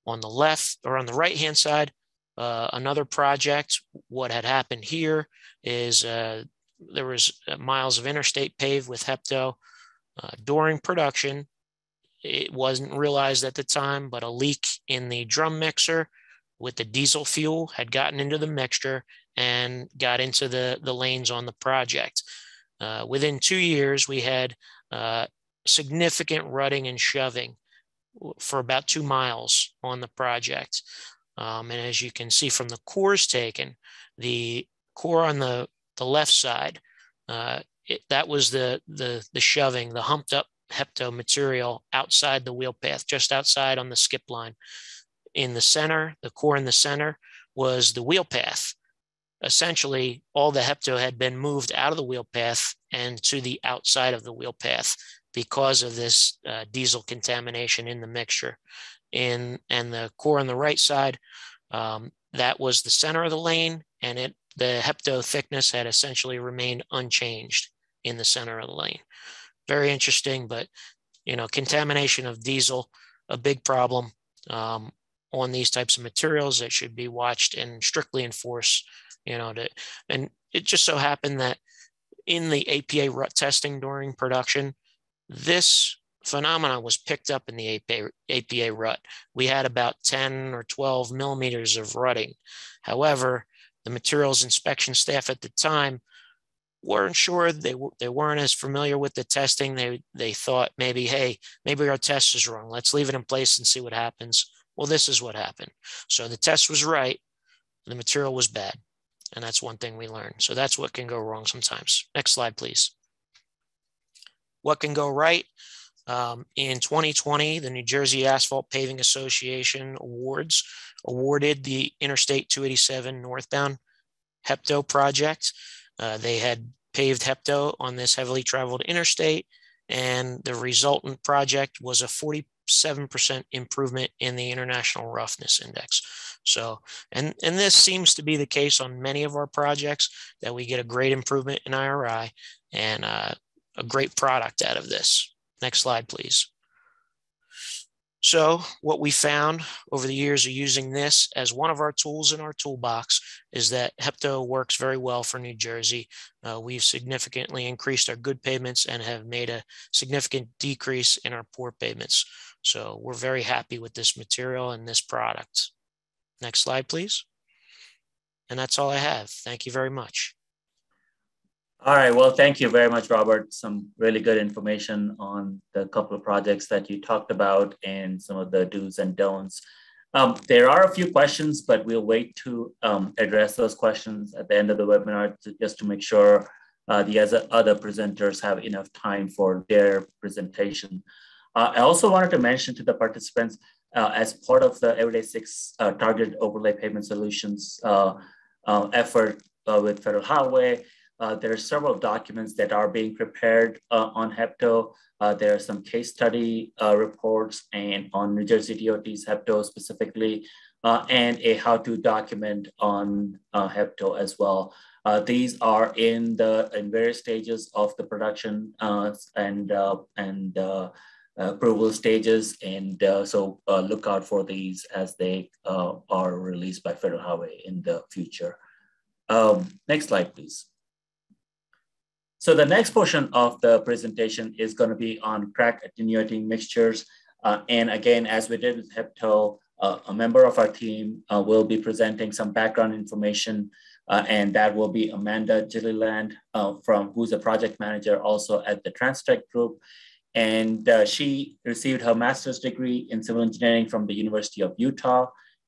[SPEAKER 4] On the left or on the right hand side, uh, another project, what had happened here is uh, there was uh, miles of interstate paved with Hepto uh, during production. It wasn't realized at the time, but a leak in the drum mixer with the diesel fuel had gotten into the mixture and got into the, the lanes on the project. Uh, within two years, we had uh, significant rutting and shoving for about two miles on the project. Um, and as you can see from the cores taken, the core on the, the left side, uh, it, that was the, the, the shoving, the humped up hepto material outside the wheel path, just outside on the skip line. In the center, the core in the center was the wheel path. Essentially, all the hepto had been moved out of the wheel path and to the outside of the wheel path because of this uh, diesel contamination in the mixture. In, and the core on the right side, um, that was the center of the lane and it the hepto thickness had essentially remained unchanged in the center of the lane. Very interesting, but you know, contamination of diesel, a big problem um, on these types of materials that should be watched and strictly enforced, you know, to, and it just so happened that in the APA rut testing during production, this phenomenon was picked up in the APA, APA rut. We had about 10 or 12 millimeters of rutting. However, the materials inspection staff at the time weren't sure they, they weren't as familiar with the testing. They they thought maybe hey maybe our test is wrong. Let's leave it in place and see what happens. Well this is what happened. So the test was right. The material was bad. And that's one thing we learned. So that's what can go wrong sometimes. Next slide please what can go right? Um, in 2020, the New Jersey Asphalt Paving Association Awards awarded the Interstate 287 northbound HEPTO project. Uh, they had paved HEPTO on this heavily traveled interstate, and the resultant project was a 47% improvement in the International Roughness Index. So, and, and this seems to be the case on many of our projects that we get a great improvement in IRI. And uh, a great product out of this. Next slide, please. So what we found over the years of using this as one of our tools in our toolbox is that Hepto works very well for New Jersey. Uh, we've significantly increased our good payments and have made a significant decrease in our poor payments. So we're very happy with this material and this product. Next slide, please. And that's all I have. Thank you very much.
[SPEAKER 1] All right. Well, thank you very much, Robert. Some really good information on the couple of projects that you talked about and some of the do's and don'ts. Um, there are a few questions, but we'll wait to um, address those questions at the end of the webinar to, just to make sure uh, the other presenters have enough time for their presentation. Uh, I also wanted to mention to the participants, uh, as part of the Everyday Six uh, Target Overlay Pavement Solutions uh, uh, effort with Federal Highway, there are several documents that are being prepared on HEPTO. there are some case study reports and on New Jersey DOT's HEPTO specifically, and a how-to document on HEPTO as well. Uh, these are in the in various stages of the production uh, and uh, and approval stages. And uh, so uh, look out for these as they uh, are released by Federal Highway in the future. Um, next slide, please. So the next portion of the presentation is going to be on crack attenuating mixtures. Uh, and again, as we did with HEPTO, uh, a member of our team uh, will be presenting some background information and that will be Amanda Gilliland from who's a project manager also at the Transtech Group. And uh, she received her master's degree in civil engineering from the University of Utah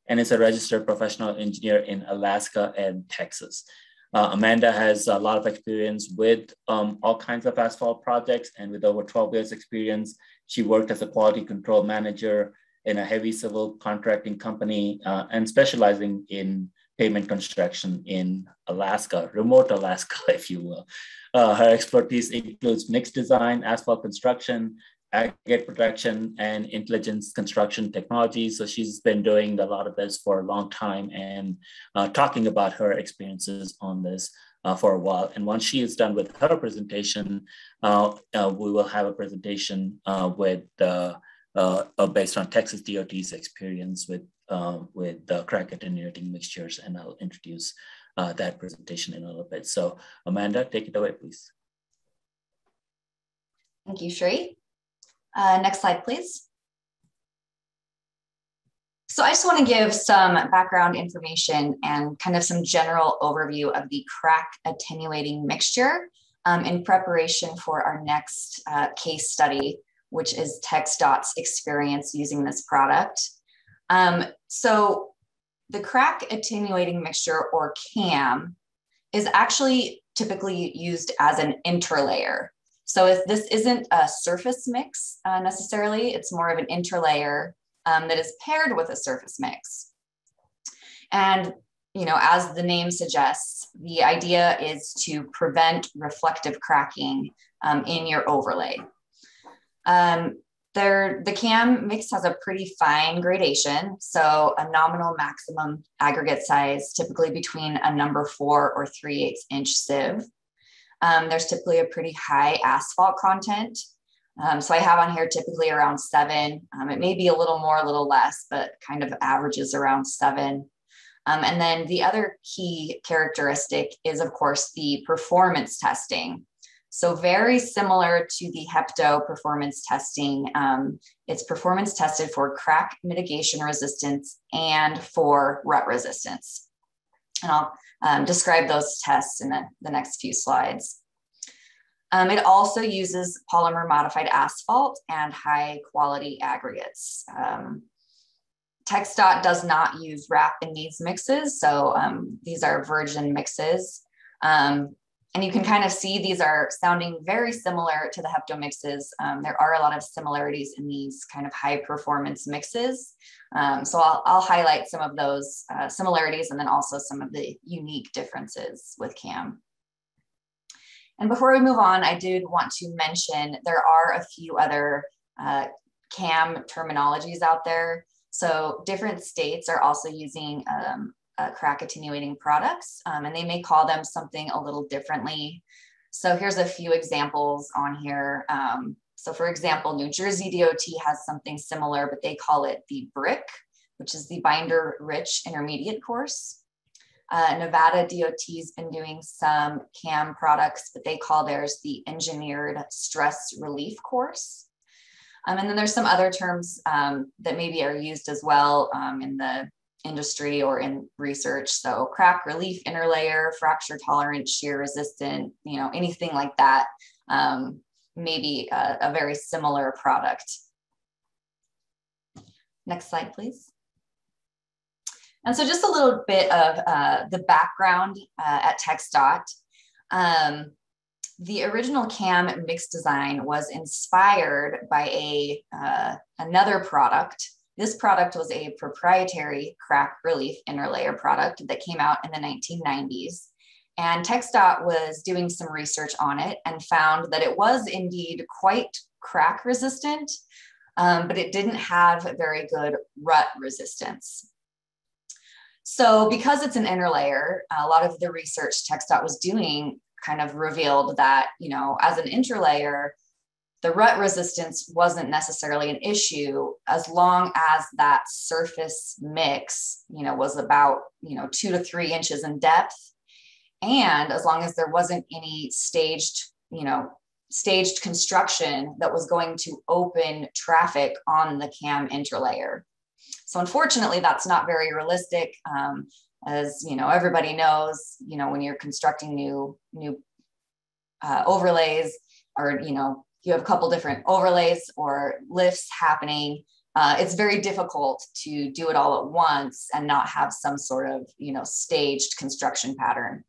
[SPEAKER 1] and is a registered professional engineer in Alaska and Texas. Uh, Amanda has a lot of experience with um, all kinds of asphalt projects and with over 12 years experience, she worked as a quality control manager in a heavy civil contracting company uh, and specializing in pavement construction in Alaska, remote Alaska, (laughs) if you will. Uh, her expertise includes mixed design, asphalt construction, aggregate protection, and intelligence construction technology. So she's been doing a lot of this for a long time and uh, talking about her experiences on this uh, for a while. And once she is done with her presentation, uh, uh, we will have a presentation uh, with based on Texas DOT's experience with with the crack attenuating mixtures, and I'll introduce uh, that presentation in a little bit. So Amanda, take it away, please.
[SPEAKER 5] Thank you, Sri. Uh, next slide, please. So I just want to give some background information and kind of some general overview of the crack attenuating mixture um, in preparation for our next uh, case study, which is TxDOT's experience using this product. Um, so the crack attenuating mixture or CAM is actually typically used as an interlayer. So if this isn't a surface mix uh, necessarily, it's more of an interlayer um, that is paired with a surface mix. And you know, as the name suggests, the idea is to prevent reflective cracking um, in your overlay. Um, there, the CAM mix has a pretty fine gradation. So a nominal maximum aggregate size, typically between a number four or three eighths inch sieve. Um, there's typically a pretty high asphalt content. Um, so I have on here typically around seven. Um, it may be a little more, a little less, but kind of averages around seven. Um, and then the other key characteristic is, of course, the performance testing. So very similar to the HEPTO performance testing, um, it's performance tested for crack mitigation resistance and for rut resistance. And I'll um, describe those tests in the, the next few slides. Um, it also uses polymer modified asphalt and high quality aggregates. Um, TxDOT does not use RAP in these mixes, so um, these are virgin mixes. Um, and you can kind of see these are sounding very similar to the hepto mixes. Um, there are a lot of similarities in these kind of high performance mixes. Um, so I'll, I'll, highlight some of those uh, similarities and then also some of the unique differences with CAM. And before we move on, I did want to mention there are a few other uh, CAM terminologies out there. So different states are also using um, uh, crack attenuating products, um, and they may call them something a little differently. So here's a few examples on here. Um, so for example, New Jersey DOT has something similar, but they call it the BRIC, which is the binder rich intermediate course. Uh, Nevada DOT's been doing some CAM products, but they call theirs the engineered stress relief course. Um, and then there's some other terms um, that maybe are used as well um, in the industry or in research. So crack relief interlayer, fracture tolerant, shear resistant, you know, anything like that. Um, maybe a, a, very similar product. Next slide, please. And so just a little bit of uh, the background uh, at TxDOT. Um, the original CAM mix design was inspired by a uh, another product This product was a proprietary crack relief interlayer product that came out in the 1990s. And TxDOT was doing some research on it and found that it was indeed quite crack resistant, um, but it didn't have very good rut resistance. So because it's an interlayer, a lot of the research TxDOT was doing kind of revealed that, you know, as an interlayer, the rut resistance wasn't necessarily an issue as long as that surface mix, you know, was about, you know, two to three inches in depth. And as long as there wasn't any staged, you know, staged construction that was going to open traffic on the CAM interlayer. So unfortunately, that's not very realistic. Um, as you know, everybody knows, you know, when you're constructing new new uh, overlays, or you know, you have a couple different overlays or lifts happening. Uh, it's very difficult to do it all at once and not have some sort of you know staged construction pattern.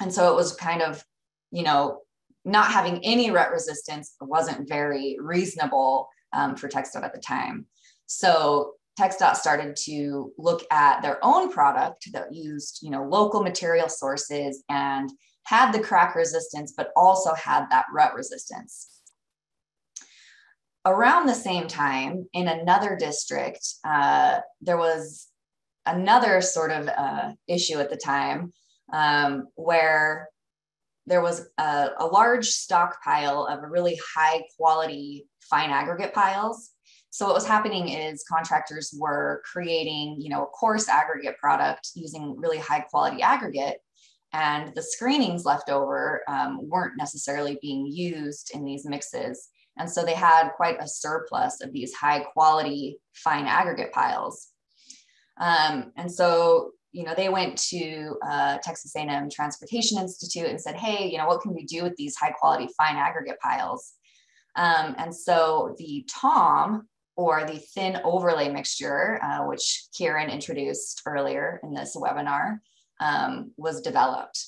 [SPEAKER 5] And so it was kind of, you know, not having any rut resistance wasn't very reasonable um, for TxDOT at the time. So TxDOT started to look at their own product that used, you know, local material sources and had the crack resistance, but also had that rut resistance. Around the same time, in another district, uh, there was another sort of uh, issue at the time um, where there was a, a large stockpile of really high quality fine aggregate piles so what was happening is contractors were creating, you know, a coarse aggregate product using really high quality aggregate, and the screenings left over um, weren't necessarily being used in these mixes. And so they had quite a surplus of these high quality fine aggregate piles. Um, and so, you know, they went to uh, Texas A&M Transportation Institute and said, hey, you know, what can we do with these high quality fine aggregate piles? Um, and so the TOM or the thin overlay mixture, uh, which Kiran introduced earlier in this webinar, um, was developed.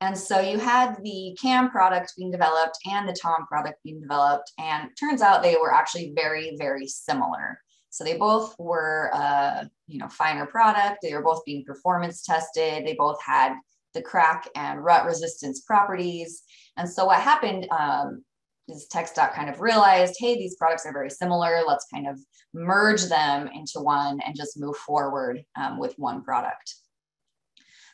[SPEAKER 5] And so you had the CAM product being developed and the TOM product being developed, and turns out they were actually very, very similar. So they both were, uh, you know, finer product. They were both being performance tested. They both had the crack and rut resistance properties. And so what happened um, is TxDOT kind of realized, hey, these products are very similar. Let's kind of merge them into one and just move forward um, with one product.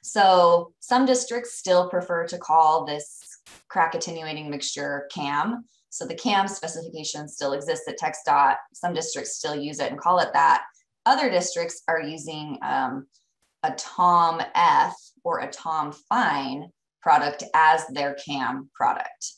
[SPEAKER 5] So some districts still prefer to call this crack attenuating mixture CAM. So the CAM specification still exists at TxDOT. Some districts still use it and call it that. Other districts are using um, a TOM F or a TOM Fine product as their CAM product.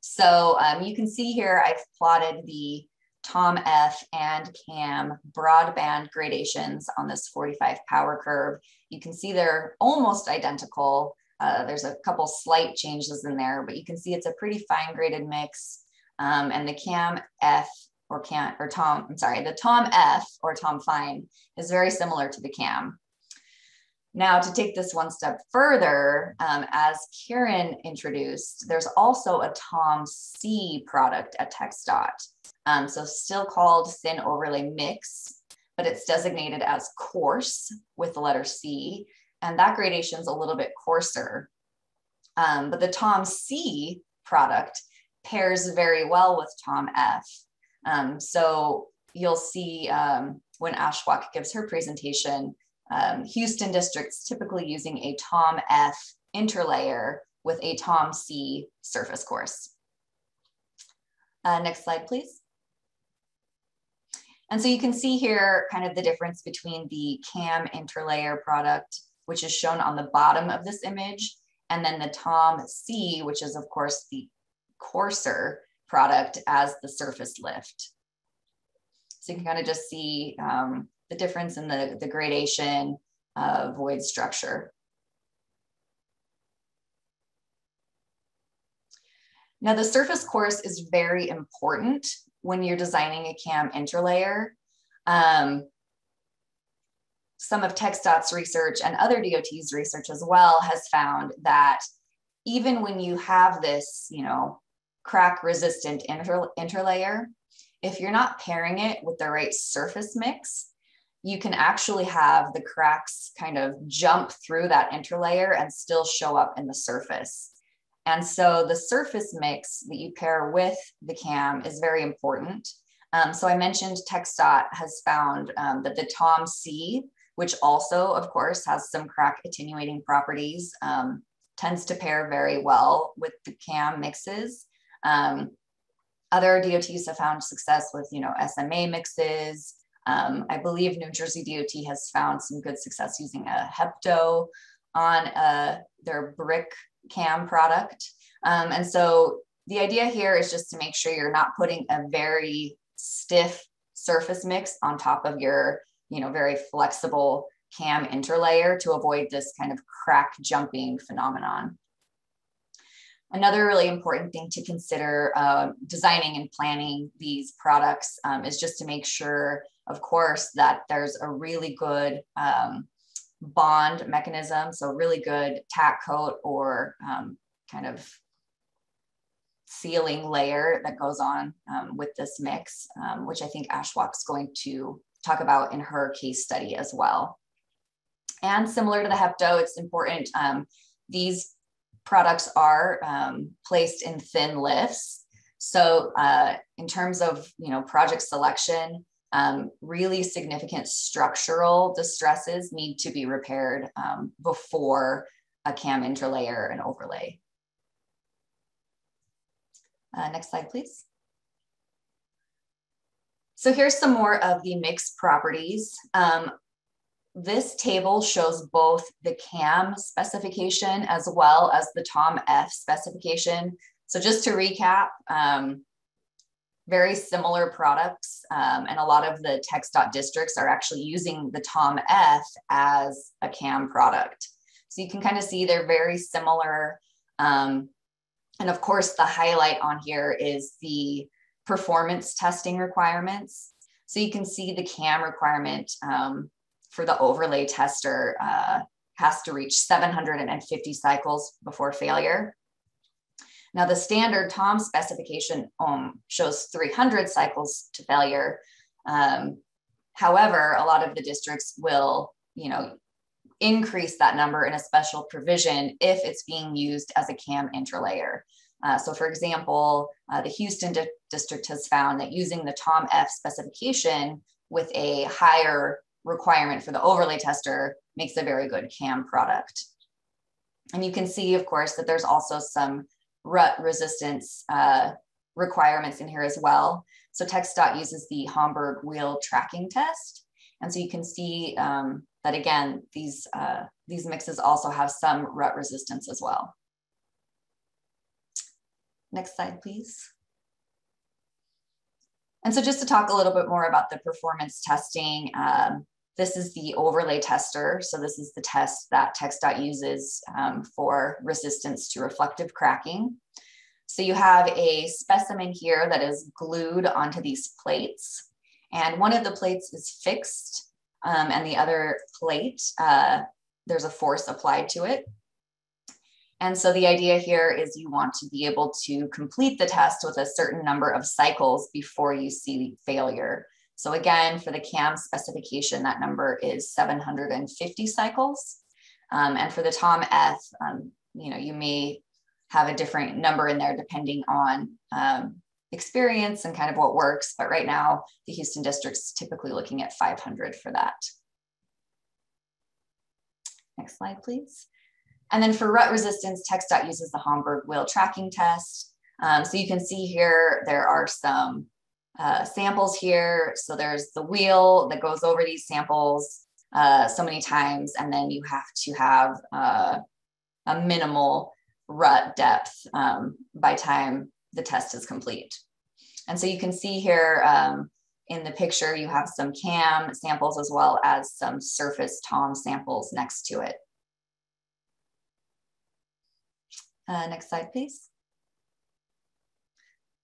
[SPEAKER 5] So um, you can see here, I've plotted the TOM F and CAM broadband gradations on this 45 power curve. You can see they're almost identical. Uh, there's a couple slight changes in there, but you can see it's a pretty fine graded mix. Um, and the CAM F or CAM or TOM, I'm sorry, the TOM F or TOM Fine is very similar to the CAM. Now, to take this one step further, um, as Kiran introduced, there's also a TOM C product at TxDOT. Um, so still called thin overlay mix, but it's designated as coarse with the letter C. And that gradation is a little bit coarser. Um, but the TOM C product pairs very well with TOM F. Um, so you'll see um, when Ashwak gives her presentation, um, Houston districts typically using a TOM F interlayer with a TOM C surface course. Uh, next slide, please. And so you can see here kind of the difference between the CAM interlayer product, which is shown on the bottom of this image, and then the TOM C, which is of course the coarser product as the surface lift. So you can kind of just see um, the difference in the, the gradation of void structure. Now the surface course is very important when you're designing a CAM interlayer. Um, some of TxDOT's research and other DOT's research as well has found that even when you have this, you know, crack resistant inter interlayer, if you're not pairing it with the right surface mix, you can actually have the cracks kind of jump through that interlayer and still show up in the surface. And so the surface mix that you pair with the CAM is very important. Um, so I mentioned TxDOT has found um, that the TOM C, which also, of course, has some crack attenuating properties, um, tends to pair very well with the CAM mixes. Um, other DOTs have found success with, you know, SMA mixes. Um, I believe New Jersey DOT has found some good success using a Hepto on uh, their BRIC CAM product. Um, and so the idea here is just to make sure you're not putting a very stiff surface mix on top of your, you know, very flexible CAM interlayer to avoid this kind of crack jumping phenomenon. Another really important thing to consider uh, designing and planning these products um, is just to make sure, of course, that there's a really good um, bond mechanism. So really good tack coat or um, kind of sealing layer that goes on um, with this mix, um, which I think Ashwak's going to talk about in her case study as well. And similar to the Hepto, it's important, um, these products are um, placed in thin lifts. So uh, in terms of you know project selection, um, really significant structural distresses need to be repaired um, before a CAM interlayer and overlay. Uh, next slide, please. So here's some more of the mix properties. Um, this table shows both the CAM specification as well as the TOM F specification. So just to recap, um, very similar products um, and a lot of the TxDOT districts are actually using the TOM F as a CAM product. So you can kind of see they're very similar. Um, and of course, the highlight on here is the performance testing requirements. So you can see the CAM requirement um, for the overlay tester uh, has to reach 750 cycles before failure. Now the standard TOM specification um, shows 300 cycles to failure. Um, however, a lot of the districts will, you know, increase that number in a special provision if it's being used as a CAM interlayer. Uh, so for example, uh, the Houston di district has found that using the TOM F specification with a higher requirement for the overlay tester makes a very good CAM product. And you can see, of course, that there's also some rut resistance uh, requirements in here as well. So TxDOT uses the Hamburg wheel tracking test. And so you can see um, that again, these, uh, these mixes also have some rut resistance as well. Next slide, please. And so just to talk a little bit more about the performance testing, um, this is the overlay tester. So this is the test that TxDOT uses um, for resistance to reflective cracking. So you have a specimen here that is glued onto these plates. And one of the plates is fixed um, and the other plate, uh, there's a force applied to it. And so the idea here is you want to be able to complete the test with a certain number of cycles before you see failure. So again, for the CAM specification, that number is 750 cycles. Um, and for the TOM F, um, you know, you may have a different number in there depending on um, experience and kind of what works. But right now, the Houston district's typically looking at 500 for that. Next slide, please. And then for rut resistance, TxDOT uses the Hamburg wheel tracking test. Um, so you can see here, there are some uh, samples here. So there's the wheel that goes over these samples uh, so many times, and then you have to have uh, a minimal rut depth um, by time the test is complete. And so you can see here um, in the picture, you have some CAM samples as well as some surface TOM samples next to it. Uh, next slide, please.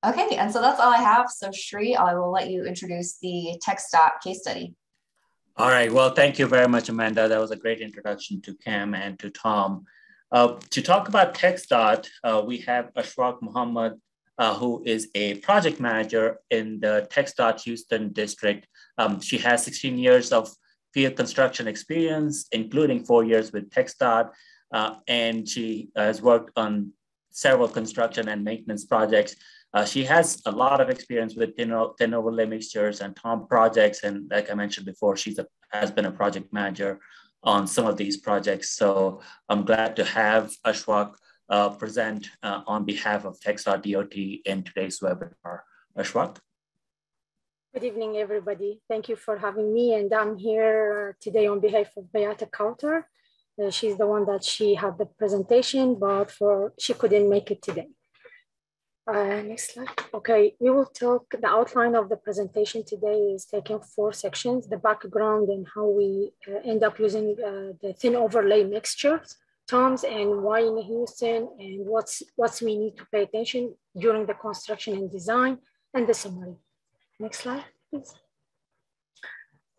[SPEAKER 5] Okay, and so that's all I have. So Shri, I will let you introduce the TxDOT case study.
[SPEAKER 1] All right, well, thank you very much, Amanda. That was a great introduction to CAM and to TOM. Uh, to talk about TxDOT, uh, we have Ashwak Muhammad uh, who is a project manager in the TxDOT Houston district. Um, she has 16 years of field construction experience, including four years with TxDOT, uh, and she has worked on several construction and maintenance projects. Uh, she has a lot of experience with thin overlay mixtures and TOM projects. And like I mentioned before, she has been a project manager on some of these projects. So I'm glad to have Ashwak uh, present uh, on behalf of TxDOT DOT in today's webinar. Ashwak.
[SPEAKER 6] Good evening, everybody. Thank you for having me. And I'm here today on behalf of Beata Kauter. Uh, she's the one that she had the presentation, but for she couldn't make it today. Uh, next slide. Okay, we will talk, the outline of the presentation today is taking four sections, the background and how we uh, end up using uh, the thin overlay mixtures, TOMs and why in Houston and what's, what's we need to pay attention during the construction and design and the summary. Next slide, please.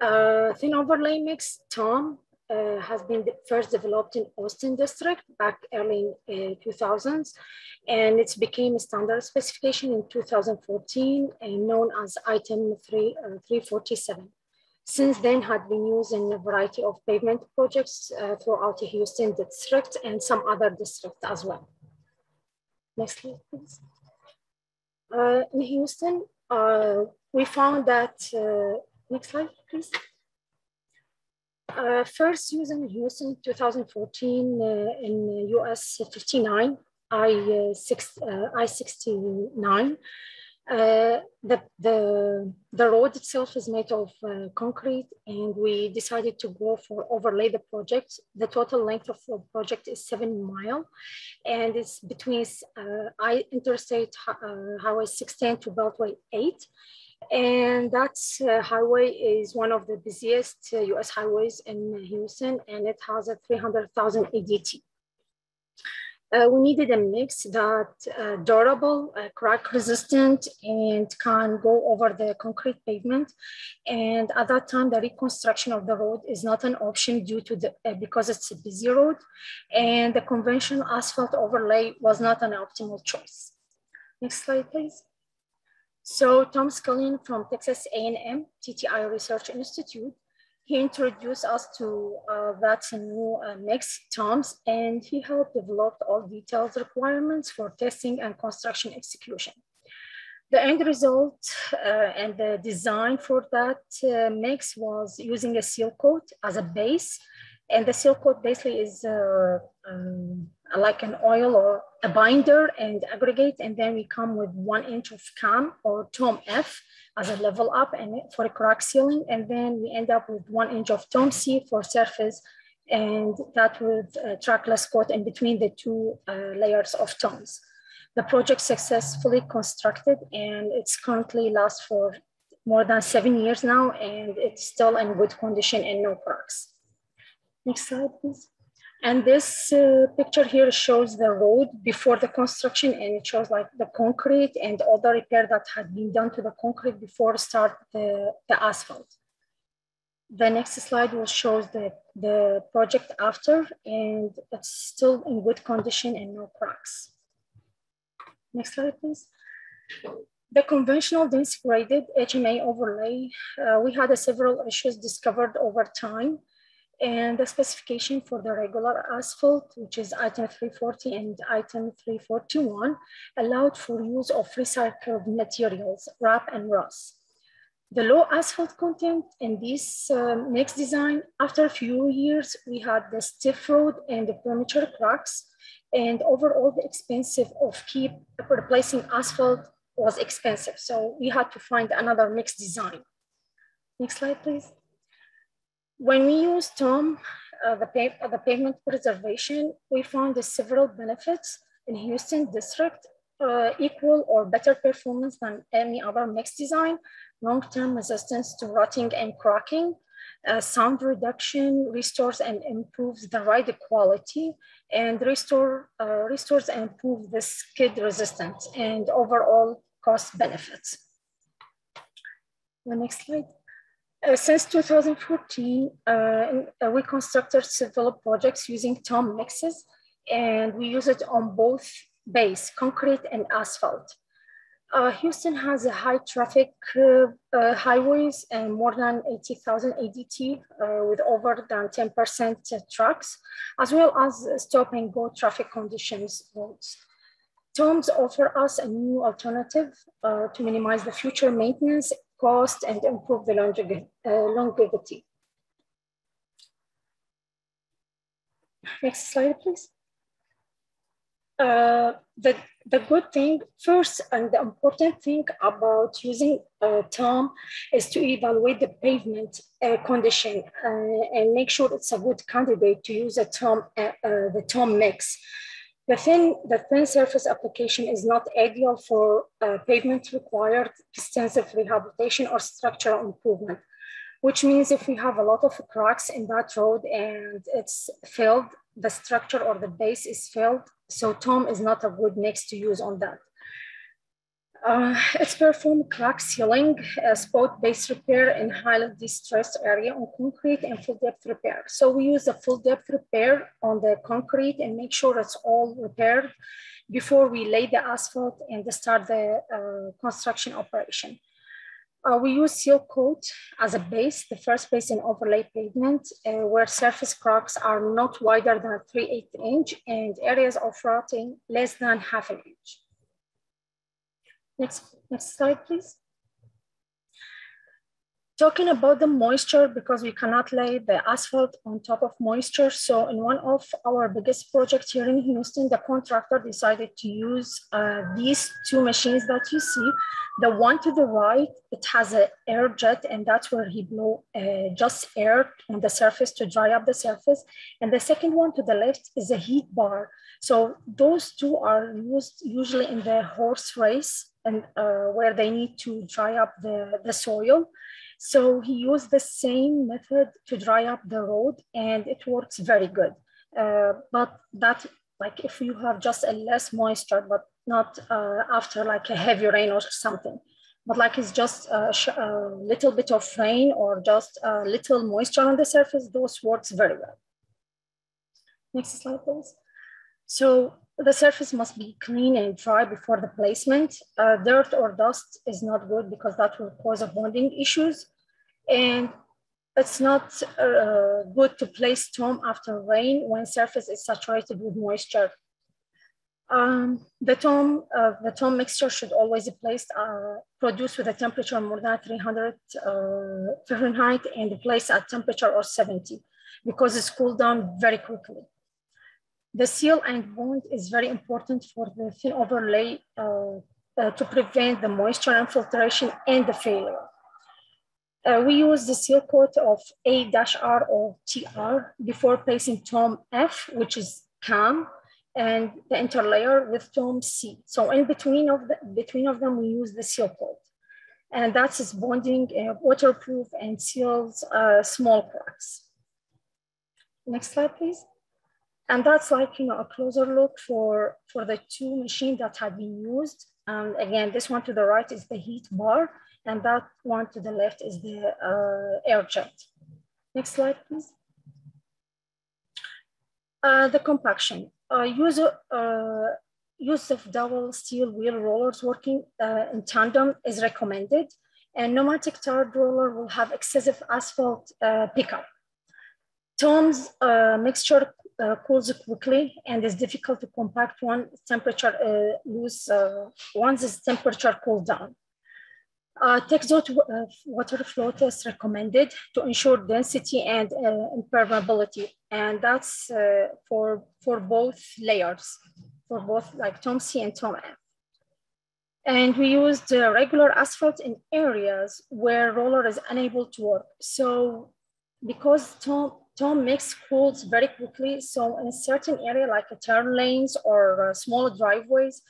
[SPEAKER 6] Uh, thin overlay mix, TOM, uh, has been first developed in Austin district back early in uh, 2000s. And it became a standard specification in 2014 and known as item 3, uh, 347. Since then had been used in a variety of pavement projects uh, throughout the Houston district and some other districts as well. Next slide, please. Uh, in Houston, uh, we found that, next slide, please. Uh, first used in Houston 2014 uh, in US 59, I, uh, six, uh, I-69. Uh, the, the, the road itself is made of concrete and we decided to go for overlay the project. The total length of the project is seven mile and it's between I Interstate Highway 16 to Beltway 8 and that uh, highway is one of the busiest uh, US highways in Houston, and it has a 300,000 ADT. Uh, we needed a mix that uh, durable, uh, crack resistant, and can go over the concrete pavement. And at that time, the reconstruction of the road is not an option due to the, uh, because it's a busy road. And the conventional asphalt overlay was not an optimal choice. Next slide, please. So Tom Scullion from Texas A&M TTI Research Institute, he introduced us to uh, that new uh, next TOMS and he helped develop all details requirements for testing and construction execution. The end result uh, and the design for that uh, mix was using a seal coat as a base. And the seal coat basically is uh, um, like an oil or a binder and aggregate. And then we come with one inch of CAM or TOM F as a level up and for a crack sealing. And then we end up with one inch of TOM C for surface and that with a trackless coat in between the two uh, layers of TOMs. The project successfully constructed and it's currently lasts for more than seven years now and it's still in good condition and no cracks. Next slide, please. And this uh, picture here shows the road before the construction and it shows like the concrete and all the repair that had been done to the concrete before start the, the asphalt. The next slide will show the, the project after and it's still in good condition and no cracks. Next slide, please. The conventional dense graded HMA overlay, uh, we had several issues discovered over time and the specification for the regular asphalt, which is item 340 and item 341, allowed for use of recycled materials, RAP and RAS. The low asphalt content in this uh, mix design, after a few years, we had the stiff road and the premature cracks, and overall the expensive of keep replacing asphalt was expensive. So we had to find another mix design. Next slide, please. When we use TOM, uh, the, pa the pavement preservation, we found the several benefits in Houston district, uh, equal or better performance than any other mix design, long-term resistance to rotting and cracking, uh, sound reduction restores and improves the ride quality and restore, uh, restores and improves the skid resistance and overall cost benefits. The next slide. Uh, since 2014, uh, uh, we constructed several projects using TOM mixes, and we use it on both base, concrete and asphalt. Uh, Houston has a high traffic uh, highways and more than 80,000 ADT with over than 10% trucks, as well as stop and go traffic conditions roads. TOMS offer us a new alternative uh, to minimize the future maintenance cost and improve the longevity. Next slide, please. Uh, the, the good thing first and the important thing about using uh, TOM is to evaluate the pavement uh, condition uh, and make sure it's a good candidate to use a TOM, uh, uh, the TOM mix. The thin, the thin surface application is not ideal for uh, pavement required extensive rehabilitation or structural improvement which means if we have a lot of cracks in that road and it's filled, the structure or the base is filled, so TOM is not a good mix to use on that. Uh, it's performed crack sealing, uh, spot base repair in highly distressed area on concrete and full depth repair. So we use a full depth repair on the concrete and make sure it's all repaired before we lay the asphalt and start the uh, construction operation. Uh, we use seal coat as a base, the first base in overlay pavement, uh, where surface cracks are not wider than 3 8 inch and areas of rotting less than half an inch. Next, next slide, please talking about the moisture because we cannot lay the asphalt on top of moisture. So in one of our biggest projects here in Houston, the contractor decided to use uh, these two machines that you see. The one to the right, it has an air jet and that's where he blow uh, just air on the surface to dry up the surface. And the second one to the left is a heat bar. So those two are used usually in the horse race and uh, where they need to dry up the, the soil. So he used the same method to dry up the road and it works very good. Uh, but that, like if you have just a less moisture, but not uh, after like a heavy rain or something, but like it's just a, a, little bit of rain or just a little moisture on the surface, those works very well. Next slide, please. So the surface must be clean and dry before the placement. Uh, dirt or dust is not good because that will cause bonding issues. And it's not uh, good to place TOM after rain when surface is saturated with moisture. Um, the TOM, uh, the TOM mixture should always be placed, uh, produced with a temperature more than 300 uh, Fahrenheit and placed at temperature of 70 because it's cooled down very quickly. The seal and bond is very important for the thin overlay uh, uh, to prevent the moisture infiltration and the failure. Uh, we use the seal coat of A-R or TR before placing TOM F, which is CAM, and the interlayer with TOM C. So in between of, the, between of them, we use the seal coat. And that's bonding, uh, waterproof, and seals uh, small cracks. Next slide, please. And that's like, you know, a closer look for, for the two machines that have been used. And again, this one to the right is the heat bar and that one to the left is the uh, air jet. Next slide, please. Uh, the compaction. Uh, use, uh, use of double steel wheel rollers working uh, in tandem is recommended and pneumatic tarred roller will have excessive asphalt uh, pickup. TOM's mixture cools quickly and is difficult to compact once temperature lose, once its temperature cools down. Uh, uh, water flow test recommended to ensure density and uh, impermeability. And that's uh, for, for both layers, for both like TOM C and TOM F. And we used uh, regular asphalt in areas where roller is unable to work. So because TOM, TOM mix cools very quickly, so in certain area like turn lanes or uh, small driveways,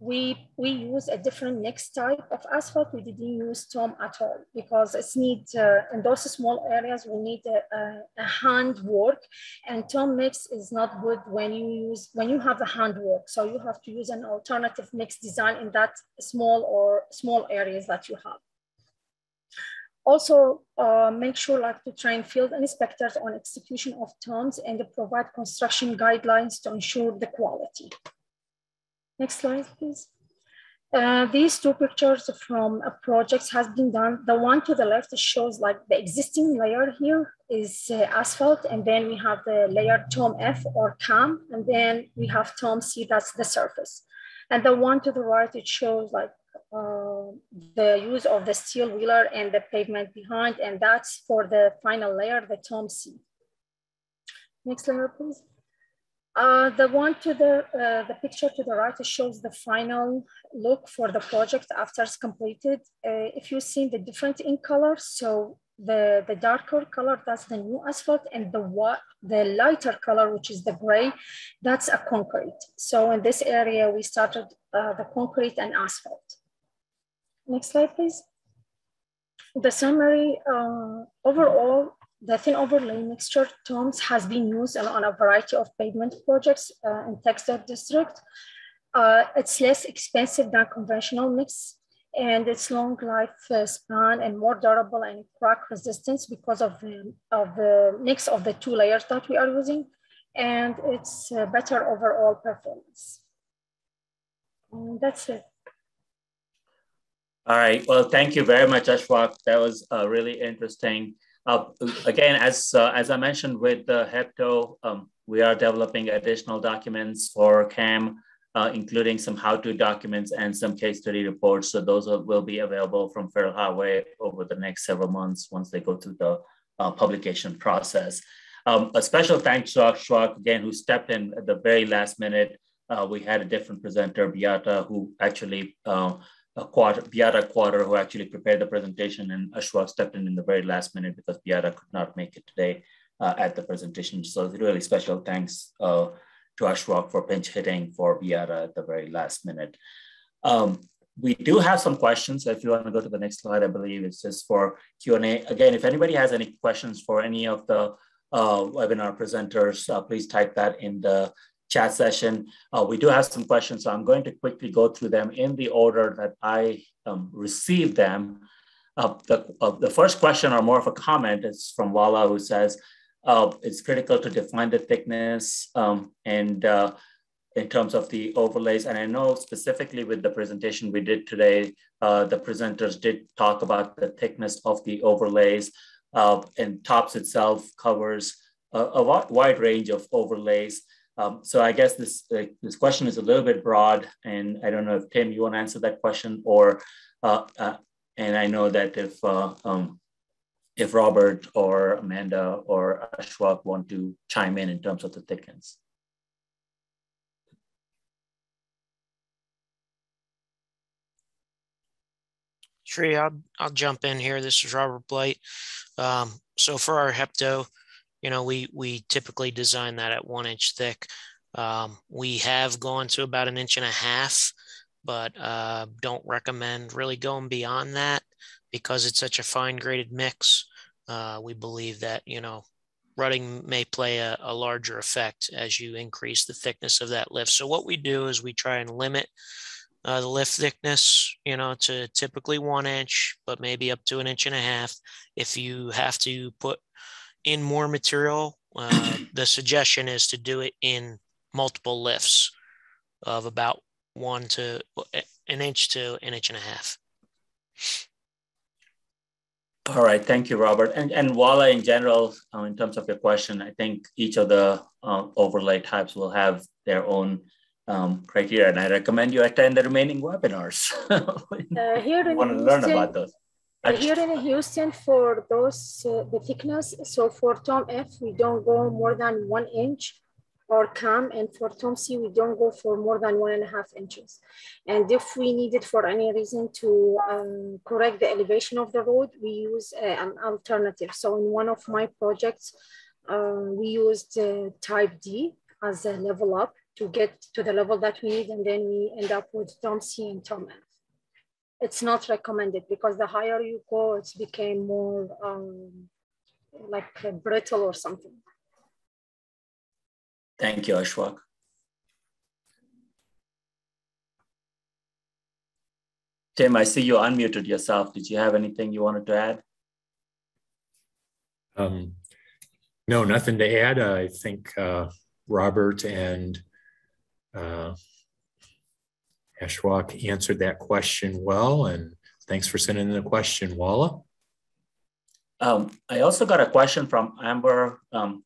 [SPEAKER 6] we we use a different mix type of asphalt. We didn't use TOM at all because it's need uh, in those small areas we need a, a, a, hand work, and TOM mix is not good when you use when you have a hand work. So you have to use an alternative mix design in that small or small areas that you have. Also, uh, make sure like to train field inspectors on execution of terms and provide construction guidelines to ensure the quality. Next slide, please. Uh, these two pictures from a project has been done. The one to the left shows like the existing layer here is uh, asphalt, and then we have the layer TOM F or CAM, and then we have TOM C, that's the surface. And the one to the right, it shows like uh, the use of the steel wheeler and the pavement behind, and that's for the final layer, the TOM C. Next layer, please. Uh, the one to the, uh, the picture to the right shows the final look for the project after it's completed. Uh, if you see the different in color, so the, the darker color, that's the new asphalt, and the the lighter color, which is the gray, that's a concrete. So in this area, we started uh, the concrete and asphalt. Next slide, please. The summary, uh, overall, the thin overlay mixture terms has been used on a variety of pavement projects uh, in Texas district. Uh, it's less expensive than conventional mix and it's long life uh, span and more durable and crack resistance because of the, of the mix of the two layers that we are using. And it's uh, better overall performance. And that's it.
[SPEAKER 1] All right. Well, thank you very much, Ashwak. That was uh, really interesting. Uh, again, as uh, as I mentioned with the HEPTO, um, we are developing additional documents for CAM, uh, including some how-to documents and some case study reports. So those will be available from Federal Highway over the next several months once they go through the uh, publication process. Um, a special thanks to Ashwak, again, who stepped in at the very last minute. Uh, we had a different presenter, Beata, who actually quarter, Beata Quarter, who actually prepared the presentation, and Ashwak stepped in in the very last minute because Beata could not make it today uh, at the presentation. So really special thanks uh, to Ashwak for pinch hitting for Beata at the very last minute. Um, we do have some questions. If you want to go to the next slide, I believe it's just for Q&A. Again, if anybody has any questions for any of the uh, webinar presenters, uh, please type that in the chat session. Uh, we do have some questions, so I'm going to quickly go through them in the order that I um, received them. Uh, the, uh, the first question or more of a comment is from Wala who says, uh, it's critical to define the thickness um, and uh, in terms of the overlays. And I know specifically with the presentation we did today, uh, the presenters did talk about the thickness of the overlays and TOPS itself covers a, a wide range of overlays. Um, so I guess this uh, this question is a little bit broad, and I don't know if Tim, you want to answer that question, or uh, uh, and I know that if uh, um, if Robert or Amanda or Ashwak want to chime in in terms of the thickness.
[SPEAKER 4] Sure, I'll, I'll jump in here. This is Robert Blight. Um, so for our Hepto, you know, we we typically design that at one inch thick. Um, we have gone to about an inch and a half, but uh, don't recommend really going beyond that because it's such a fine graded mix. Uh, we believe that you know rutting may play a, a, larger effect as you increase the thickness of that lift. So what we do is we try and limit uh, the lift thickness, you know, to typically one inch, but maybe up to an inch and a half. If you have to put in more material, uh, (clears throat) the suggestion is to do it in multiple lifts of about one to an inch to an inch and a half.
[SPEAKER 1] All right, thank you, Robert. And and Wala, in general, uh, in terms of your question, I think each of the uh, overlay types will have their own um, criteria, and I recommend you attend the remaining webinars. (laughs)
[SPEAKER 6] uh, here in want to learn about those. Here in Houston, for those uh, the thickness, so for TOM F, we don't go more than one inch or CAM, and for TOM C, we don't go for more than one and a half inches. And if we need it for any reason to um, correct the elevation of the road, we use uh, an alternative. So in one of my projects, uh, we used uh, type D as a level up to get to the level that we need, and then we end up with TOM C and TOM F it's not recommended because the higher you go, it's became more um, like brittle or something.
[SPEAKER 1] Thank you, Ashwak. Tim, I see you unmuted yourself. Did you have anything you wanted to add?
[SPEAKER 2] Um, no, nothing to add. I think uh, Robert and uh, Ashwak answered that question well, and thanks for sending in the question, Walla.
[SPEAKER 1] Um, I also got a question from Amber, um,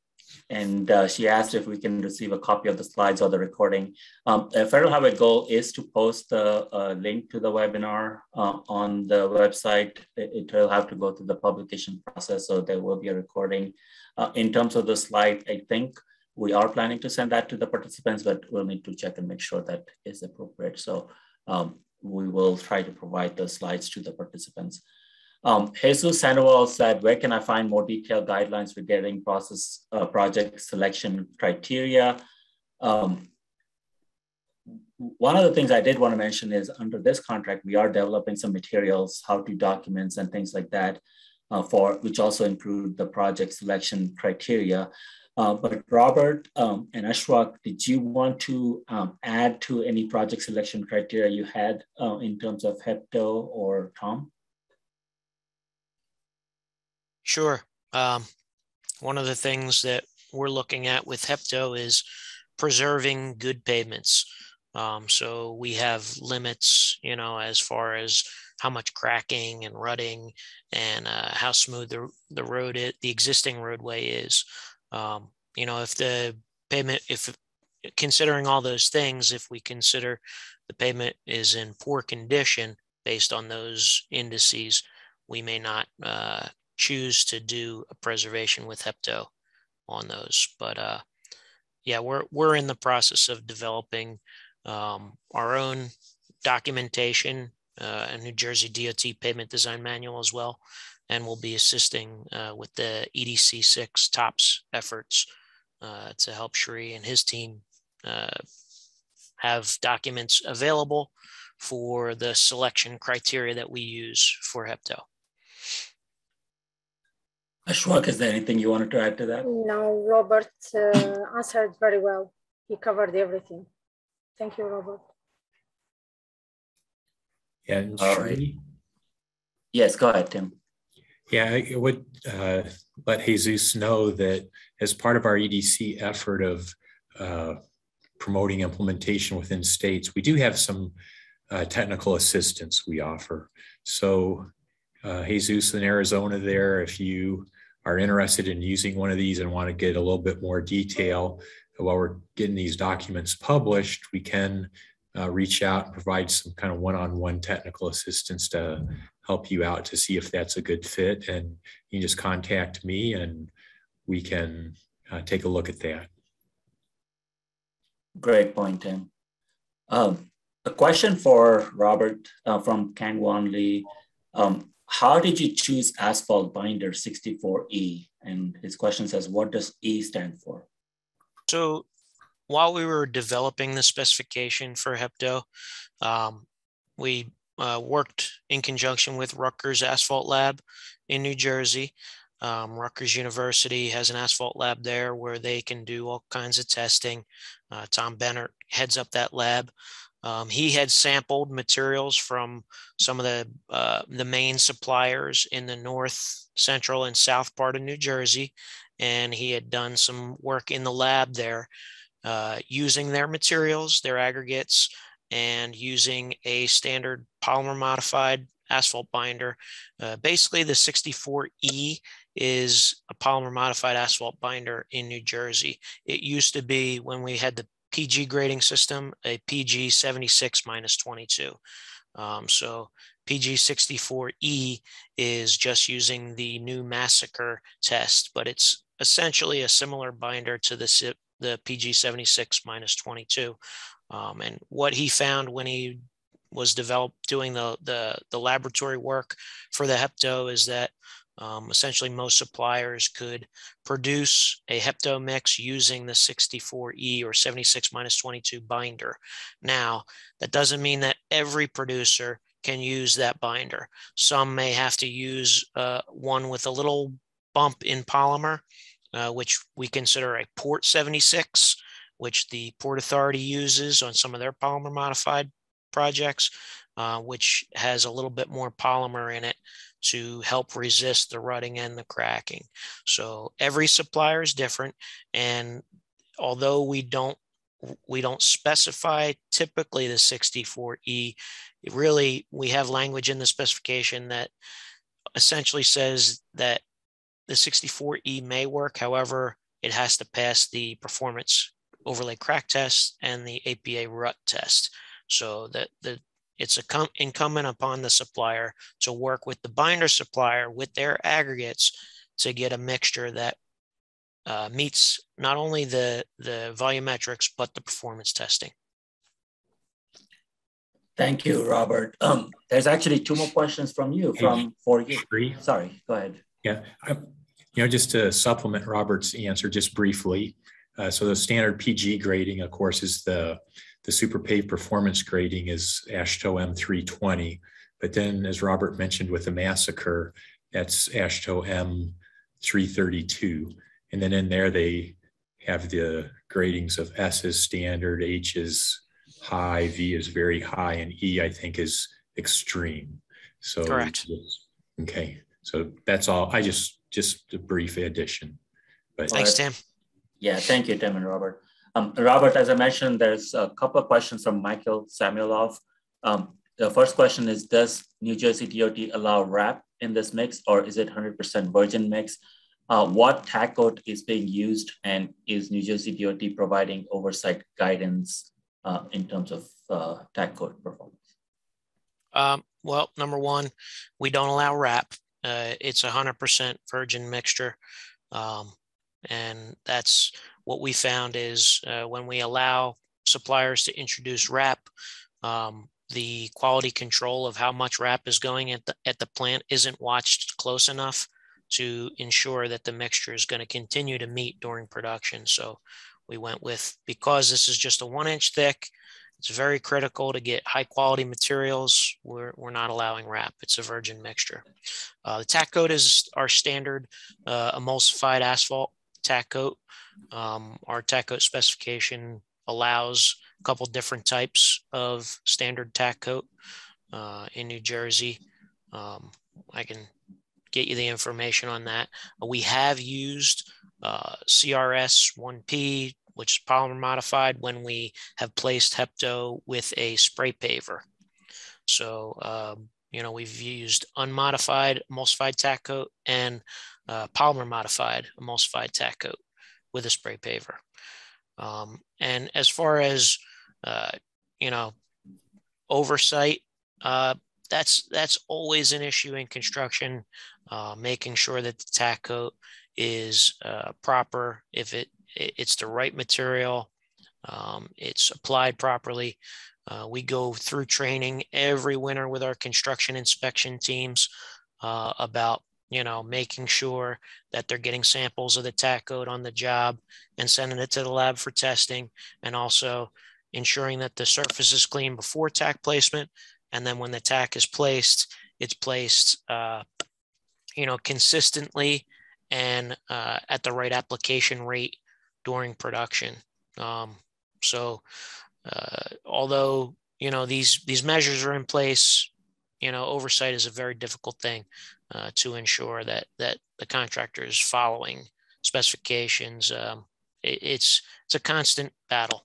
[SPEAKER 1] and uh, she asked if we can receive a copy of the slides or the recording. Um, Federal Highway goal is to post the uh, link to the webinar uh, on the website. It, it, will have to go through the publication process, so there will be a recording. Uh, in terms of the slide, I think we are planning to send that to the participants, but we'll need to check and make sure that is appropriate. So um, we will try to provide the slides to the participants. Um, Jesus Sandoval said, where can I find more detailed guidelines regarding process uh, project selection criteria? Um, one of the things I did want to mention is under this contract, we are developing some materials, how to documents and things like that uh, for, which also include the project selection criteria. Uh, but Robert um, and Ashwak, did you want to um, add to any project selection criteria you had uh, in terms of HEPTO or TOM?
[SPEAKER 4] Sure. Um, one of the things that we're looking at with HEPTO is preserving good pavements. Um, so we have limits, you know, as far as how much cracking and rutting and uh, how smooth the, the road, is, the existing roadway is. Um, you know, if the pavement, if considering all those things, if we consider the pavement is in poor condition based on those indices, we may not uh, choose to do a preservation with hepto on those. But uh, yeah, we're we're in the process of developing um, our own documentation, uh, a New Jersey DOT pavement design manual as well, and we'll be assisting uh, with the EDC six TOPS efforts uh, to help Shri and his team uh, have documents available for the selection criteria that we use for HEPTO.
[SPEAKER 1] Ashwak, is there anything you wanted to add to that?
[SPEAKER 6] No, Robert uh, answered very well. He covered everything. Thank you, Robert.
[SPEAKER 2] Yeah,
[SPEAKER 1] All right. Yes, go ahead, Tim.
[SPEAKER 2] Yeah, I would uh, let Jesus know that as part of our EDC effort of uh, promoting implementation within states, we do have some uh, technical assistance we offer. So uh, Jesus in Arizona there, if you are interested in using one of these and want to get a little bit more detail while we're getting these documents published, we can uh, reach out and provide some kind of one-on-one technical assistance to help you out to see if that's a good fit. And you just contact me and we can uh, take a look at that.
[SPEAKER 1] Great point, Tim. Um, a question for Robert uh, from Kangwon Lee. Um, how did you choose asphalt binder 64E? And his question says, what does E stand for?
[SPEAKER 4] So while we were developing the specification for HEPTO, um, we uh, worked in conjunction with Rutgers Asphalt Lab in New Jersey. Um, Rutgers University has an asphalt lab there where they can do all kinds of testing. Uh, Tom Bennert heads up that lab. Um, he had sampled materials from some of the uh, the main suppliers in the north, central, and south part of New Jersey, and he had done some work in the lab there, uh, using their materials, their aggregates, and using a standard polymer modified asphalt binder. Uh, basically, the 64E is a polymer modified asphalt binder in New Jersey. It used to be when we had the PG grading system, a PG 76 minus 22. Um, so PG 64E is just using the new MSCR test, but it's essentially a similar binder to the, the PG 76 minus 22. Um, and what he found when he was developed doing the, the, the laboratory work for the Hepto is that um, essentially, most suppliers could produce a hepto mix using the 64E or 76 minus 22 binder. Now, that doesn't mean that every producer can use that binder. Some may have to use uh, one with a little bump in polymer, uh, which we consider a Port 76, which the Port Authority uses on some of their polymer modified projects, uh, which has a little bit more polymer in it to help resist the rutting and the cracking. So every supplier is different. And although we don't we don't specify typically the 64E. It really, we have language in the specification that essentially says that the 64E may work. However, it has to pass the performance overlay crack test and the APA rut test. So that the it's a incumbent upon the supplier to work with the binder supplier with their aggregates to get a mixture that uh, meets not only the, the volumetrics, but the performance testing.
[SPEAKER 1] Thank you, Robert. Um, there's actually two more questions from you, from for you. Sorry, go ahead.
[SPEAKER 2] Yeah, I, you know, just to supplement Robert's answer just briefly. Uh, so the standard PG grading, of course, is the the Superpave performance grading is AASHTO M320. But then, as Robert mentioned with the MSCR, that's AASHTO M332. And then in there, they have the gradings of S is standard, H is high, V is very high, and E, I think, is extreme. So,
[SPEAKER 4] correct.
[SPEAKER 2] Okay. So that's all. I just, just a brief addition.
[SPEAKER 4] But thanks, Tim.
[SPEAKER 1] Yeah, thank you, Tim and Robert. Um, Robert, as I mentioned, there's a couple of questions from Michael Samuelov. Um, the first question is, does New Jersey DOT allow RAP in this mix or is it 100% virgin mix? Uh, what tack coat is being used and is New Jersey DOT providing oversight guidance uh, in terms of uh, tack coat performance?
[SPEAKER 4] Um, well, number one, we don't allow RAP. Uh, it's 100% virgin mixture. Um, and that's what we found is uh, when we allow suppliers to introduce RAP, um, the quality control of how much RAP is going at the, at the plant isn't watched close enough to ensure that the mixture is going to continue to meet during production. So we went with, because this is just a one inch thick, it's very critical to get high quality materials. We're, we're not allowing RAP. It's a virgin mixture. Uh, the tack coat is our standard uh, emulsified asphalt tack coat. Um, our tack coat specification allows a couple different types of standard tack coat uh, in New Jersey. Um, I can get you the information on that. We have used uh, CRS 1P, which is polymer modified, when we have placed Hepto with a spray paver. So, um, you know, we've used unmodified emulsified tack coat and uh, polymer modified emulsified tack coat with a spray paver. Um, and as far as uh, you know, oversight, uh, that's that's always an issue in construction. Uh, making sure that the tack coat is uh, proper, if it it's the right material, um, it's applied properly. Uh, we go through training every winter with our construction inspection teams uh, about you know, making sure that they're getting samples of the tack coat on the job and sending it to the lab for testing, and also ensuring that the surface is clean before tack placement. And then when the tack is placed, it's placed, uh, you know, consistently and uh, at the right application rate during production. Um, so, uh, although you know these these measures are in place, you know, oversight is a very difficult thing uh, to ensure that that the contractor is following specifications. Um, it, it's it's a constant battle.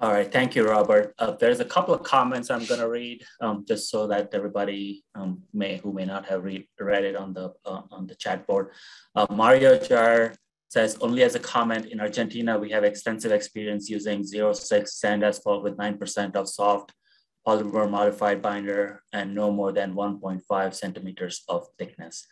[SPEAKER 1] All right, thank you, Robert. Uh, there's a couple of comments I'm going to read, um, just so that everybody um, may who may not have read, read it on the uh, on the chat board. Uh, Mario Jar says only as a comment in Argentina we have extensive experience using 06 sand asphalt with 9% of soft polymer modified binder and no more than 1.5 centimeters of thickness.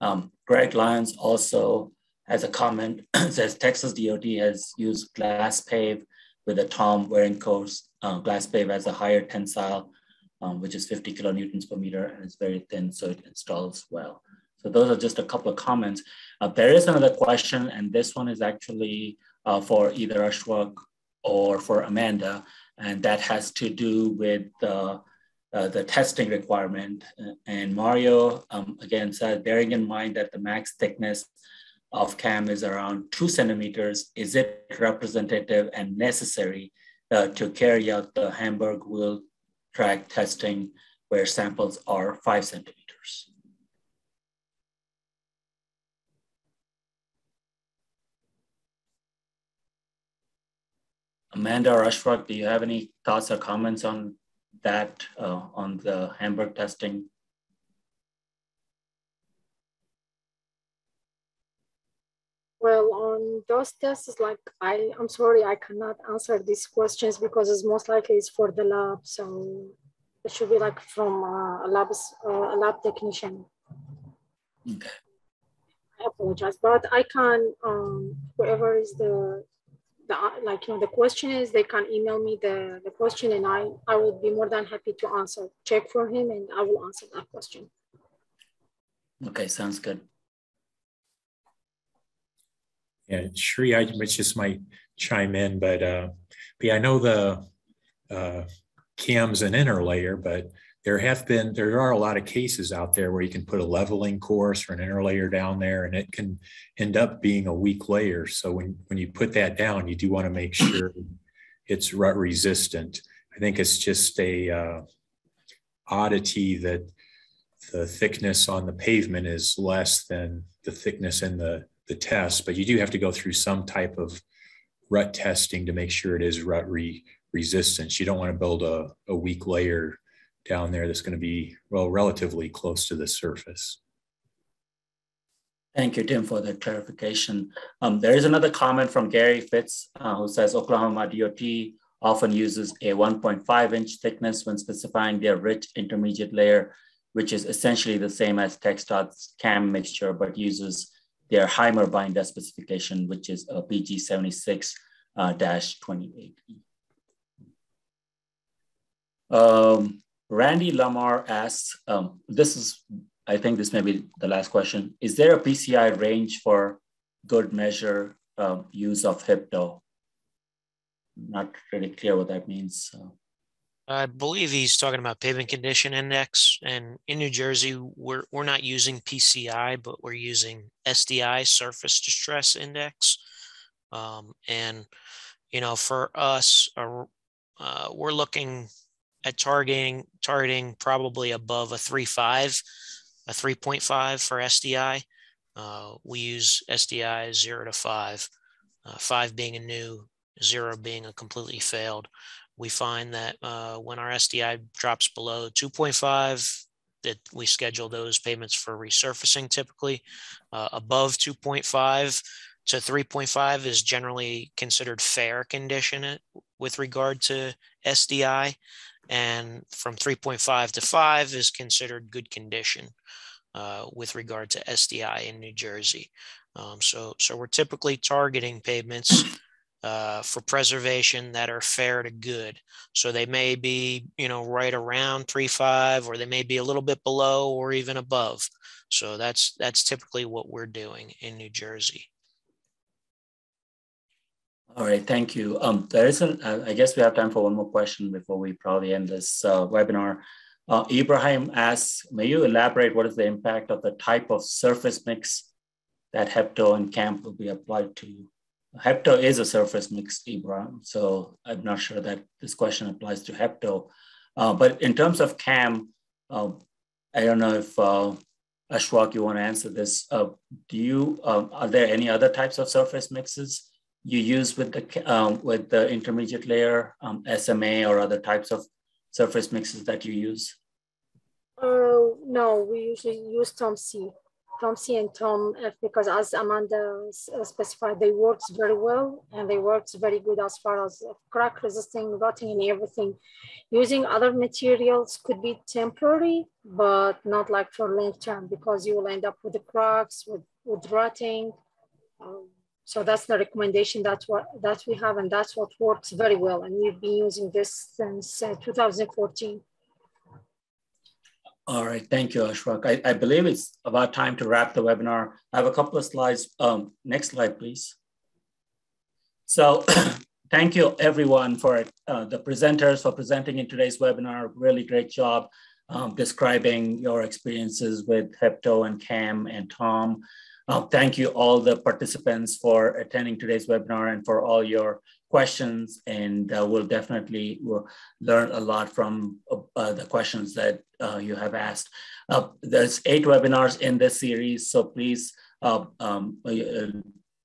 [SPEAKER 1] Um, Greg Lyons also has a comment, (clears throat) says Texas DOT has used GlasPave with a Tom Wierenkor's uh, GlasPave has a higher tensile, um, which is 50 kilonewtons per meter and it's very thin, so it installs well. So those are just a couple of comments. Uh, there is another question, and this one is actually uh, for either Ashok or for Amanda and that has to do with uh, uh, the testing requirement. And Mario, um, again, said, bearing in mind that the max thickness of CAM is around two centimeters, is it representative and necessary uh, to carry out the Hamburg wheel track testing where samples are five centimeters? Amanda or Ashfaq, do you have any thoughts or comments on that, uh, on the Hamburg testing?
[SPEAKER 6] Well, on those tests, like I, I'm sorry, I cannot answer these questions because it's most likely it's for the lab. So it should be like from uh, a lab, uh, a lab technician.
[SPEAKER 1] Okay.
[SPEAKER 6] I apologize, but I can, um, whoever is the, the, like, you know, the question is, they can email me the, the question and I, I would be more than happy to answer, check for him and I will answer that question.
[SPEAKER 1] Okay, sounds good.
[SPEAKER 2] Yeah, Shri, I just might chime in, but, uh, but yeah, I know the uh, CAM's an inner layer but there have been there are a lot of cases out there where you can put a leveling course or an interlayer down there and it can end up being a weak layer. So when when you put that down you do want to make sure it's rut resistant. I think it's just a uh, oddity that the thickness on the pavement is less than the thickness in the the test but you do have to go through some type of rut testing to make sure it is rut re resistance you don't want to build a, a weak layer down there that's going to be, well, relatively close to the surface.
[SPEAKER 1] Thank you, Tim, for that clarification. Um, there is another comment from Gary Fitts uh, who says Oklahoma DOT often uses a 1.5 inch thickness when specifying their rich intermediate layer, which is essentially the same as TxDOT's CAM mixture, but uses their HiMA binder specification, which is a PG76 uh, 28E. Um, Randy Lamar asks, um, this is, I think this may be the last question. Is there a PCI range for good measure uh, use of HIPTO? Not really clear what that means. So.
[SPEAKER 4] I believe he's talking about pavement condition index. And in New Jersey, we're, we're not using PCI, but we're using SDI, surface distress index. Um, and, you know, for us, uh, uh, we're looking at targeting targeting probably above a 3.5, a 3.5 for SDI. Uh, we use SDI 0 to 5, uh, 5 being a new, 0 being a completely failed. We find that uh, when our SDI drops below 2.5, that we schedule those payments for resurfacing typically. Uh, above 2.5 to 3.5 is generally considered fair condition with regard to SDI and from 3.5 to 5 is considered good condition uh, with regard to SDI in New Jersey. Um, so, so we're typically targeting pavements uh, for preservation that are fair to good. So they may be, you know, right around 3.5 or they may be a little bit below or even above. So that's that's typically what we're doing in New Jersey.
[SPEAKER 1] All right, thank you. Um, there isn't, uh, I guess we have time for one more question before we probably end this uh, webinar. Uh, Ibrahim asks, may you elaborate what is the impact of the type of surface mix that HEPTO and CAMP will be applied to? HEPTO is a surface mix, Ibrahim, so I'm not sure that this question applies to HEPTO. Uh, but in terms of CAM, um, I don't know if uh, Ashwak, you want to answer this. Uh, do you, um, are there any other types of surface mixes you use with the um, with the intermediate layer, um, SMA or other types of surface mixes that you use?
[SPEAKER 6] Uh, no, we usually use TOM C. TOM C and TOM F because as Amanda uh, specified, they works very well and they works very good as far as crack resisting, rotting and everything. Using other materials could be temporary, but not like for long term because you will end up with the cracks, with, with rotting. Um, so that's the recommendation that's what that we have, and that's what works very well. And we've been using this since uh, 2014.
[SPEAKER 1] All right, thank you, Ashwak. I, I, believe it's about time to wrap the webinar. I have a couple of slides. Um, next slide, please. So (clears throat) thank you everyone for uh, the presenters for presenting in today's webinar. Really great job um, describing your experiences with Hepto and CAM and TOM. Uh, thank you all the participants for attending today's webinar and for all your questions. And uh, we'll definitely will learn a lot from uh, the questions that uh, you have asked. Uh, there's eight webinars in this series, so please uh, um,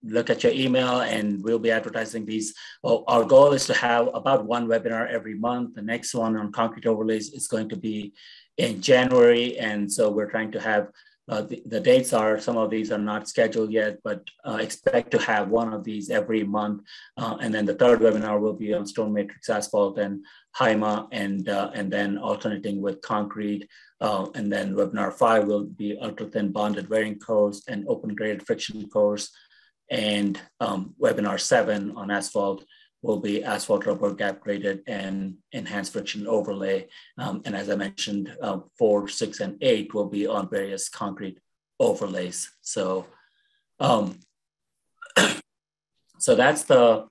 [SPEAKER 1] look at your email and we'll be advertising these. Well, our goal is to have about one webinar every month. The next one on concrete overlays is going to be in January. And so we're trying to have uh, the, the, dates are, some of these are not scheduled yet, but uh, expect to have one of these every month. Uh, and then the third webinar will be on stone matrix asphalt and HiMA and, uh, and then alternating with concrete. Uh, and then webinar five will be ultra thin bonded wearing course and open graded friction course. And um, webinar seven on asphalt will be asphalt rubber gap graded and enhanced friction overlay. Um, and as I mentioned, uh, four, six, and eight will be on various concrete overlays. So, um, (clears throat) so that's the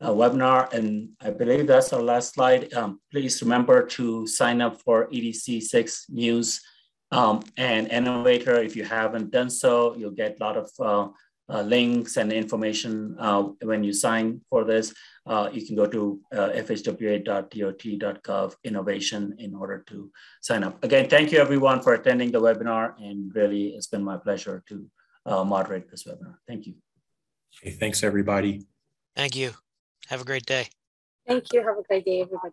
[SPEAKER 1] uh, webinar. And I believe that's our last slide. Um, please remember to sign up for EDC6 news um, and Innovator. If you haven't done so, you'll get a lot of uh, uh, links and information uh, when you sign for this. Uh, you can go to uh, fhwa.dot.gov innovation in order to sign up. Again, thank you everyone for attending the webinar and really it's been my pleasure to uh, moderate this webinar. Thank you.
[SPEAKER 2] Okay, thanks everybody.
[SPEAKER 4] Thank you. Have a great day.
[SPEAKER 6] Thank you. Have a great day, everybody.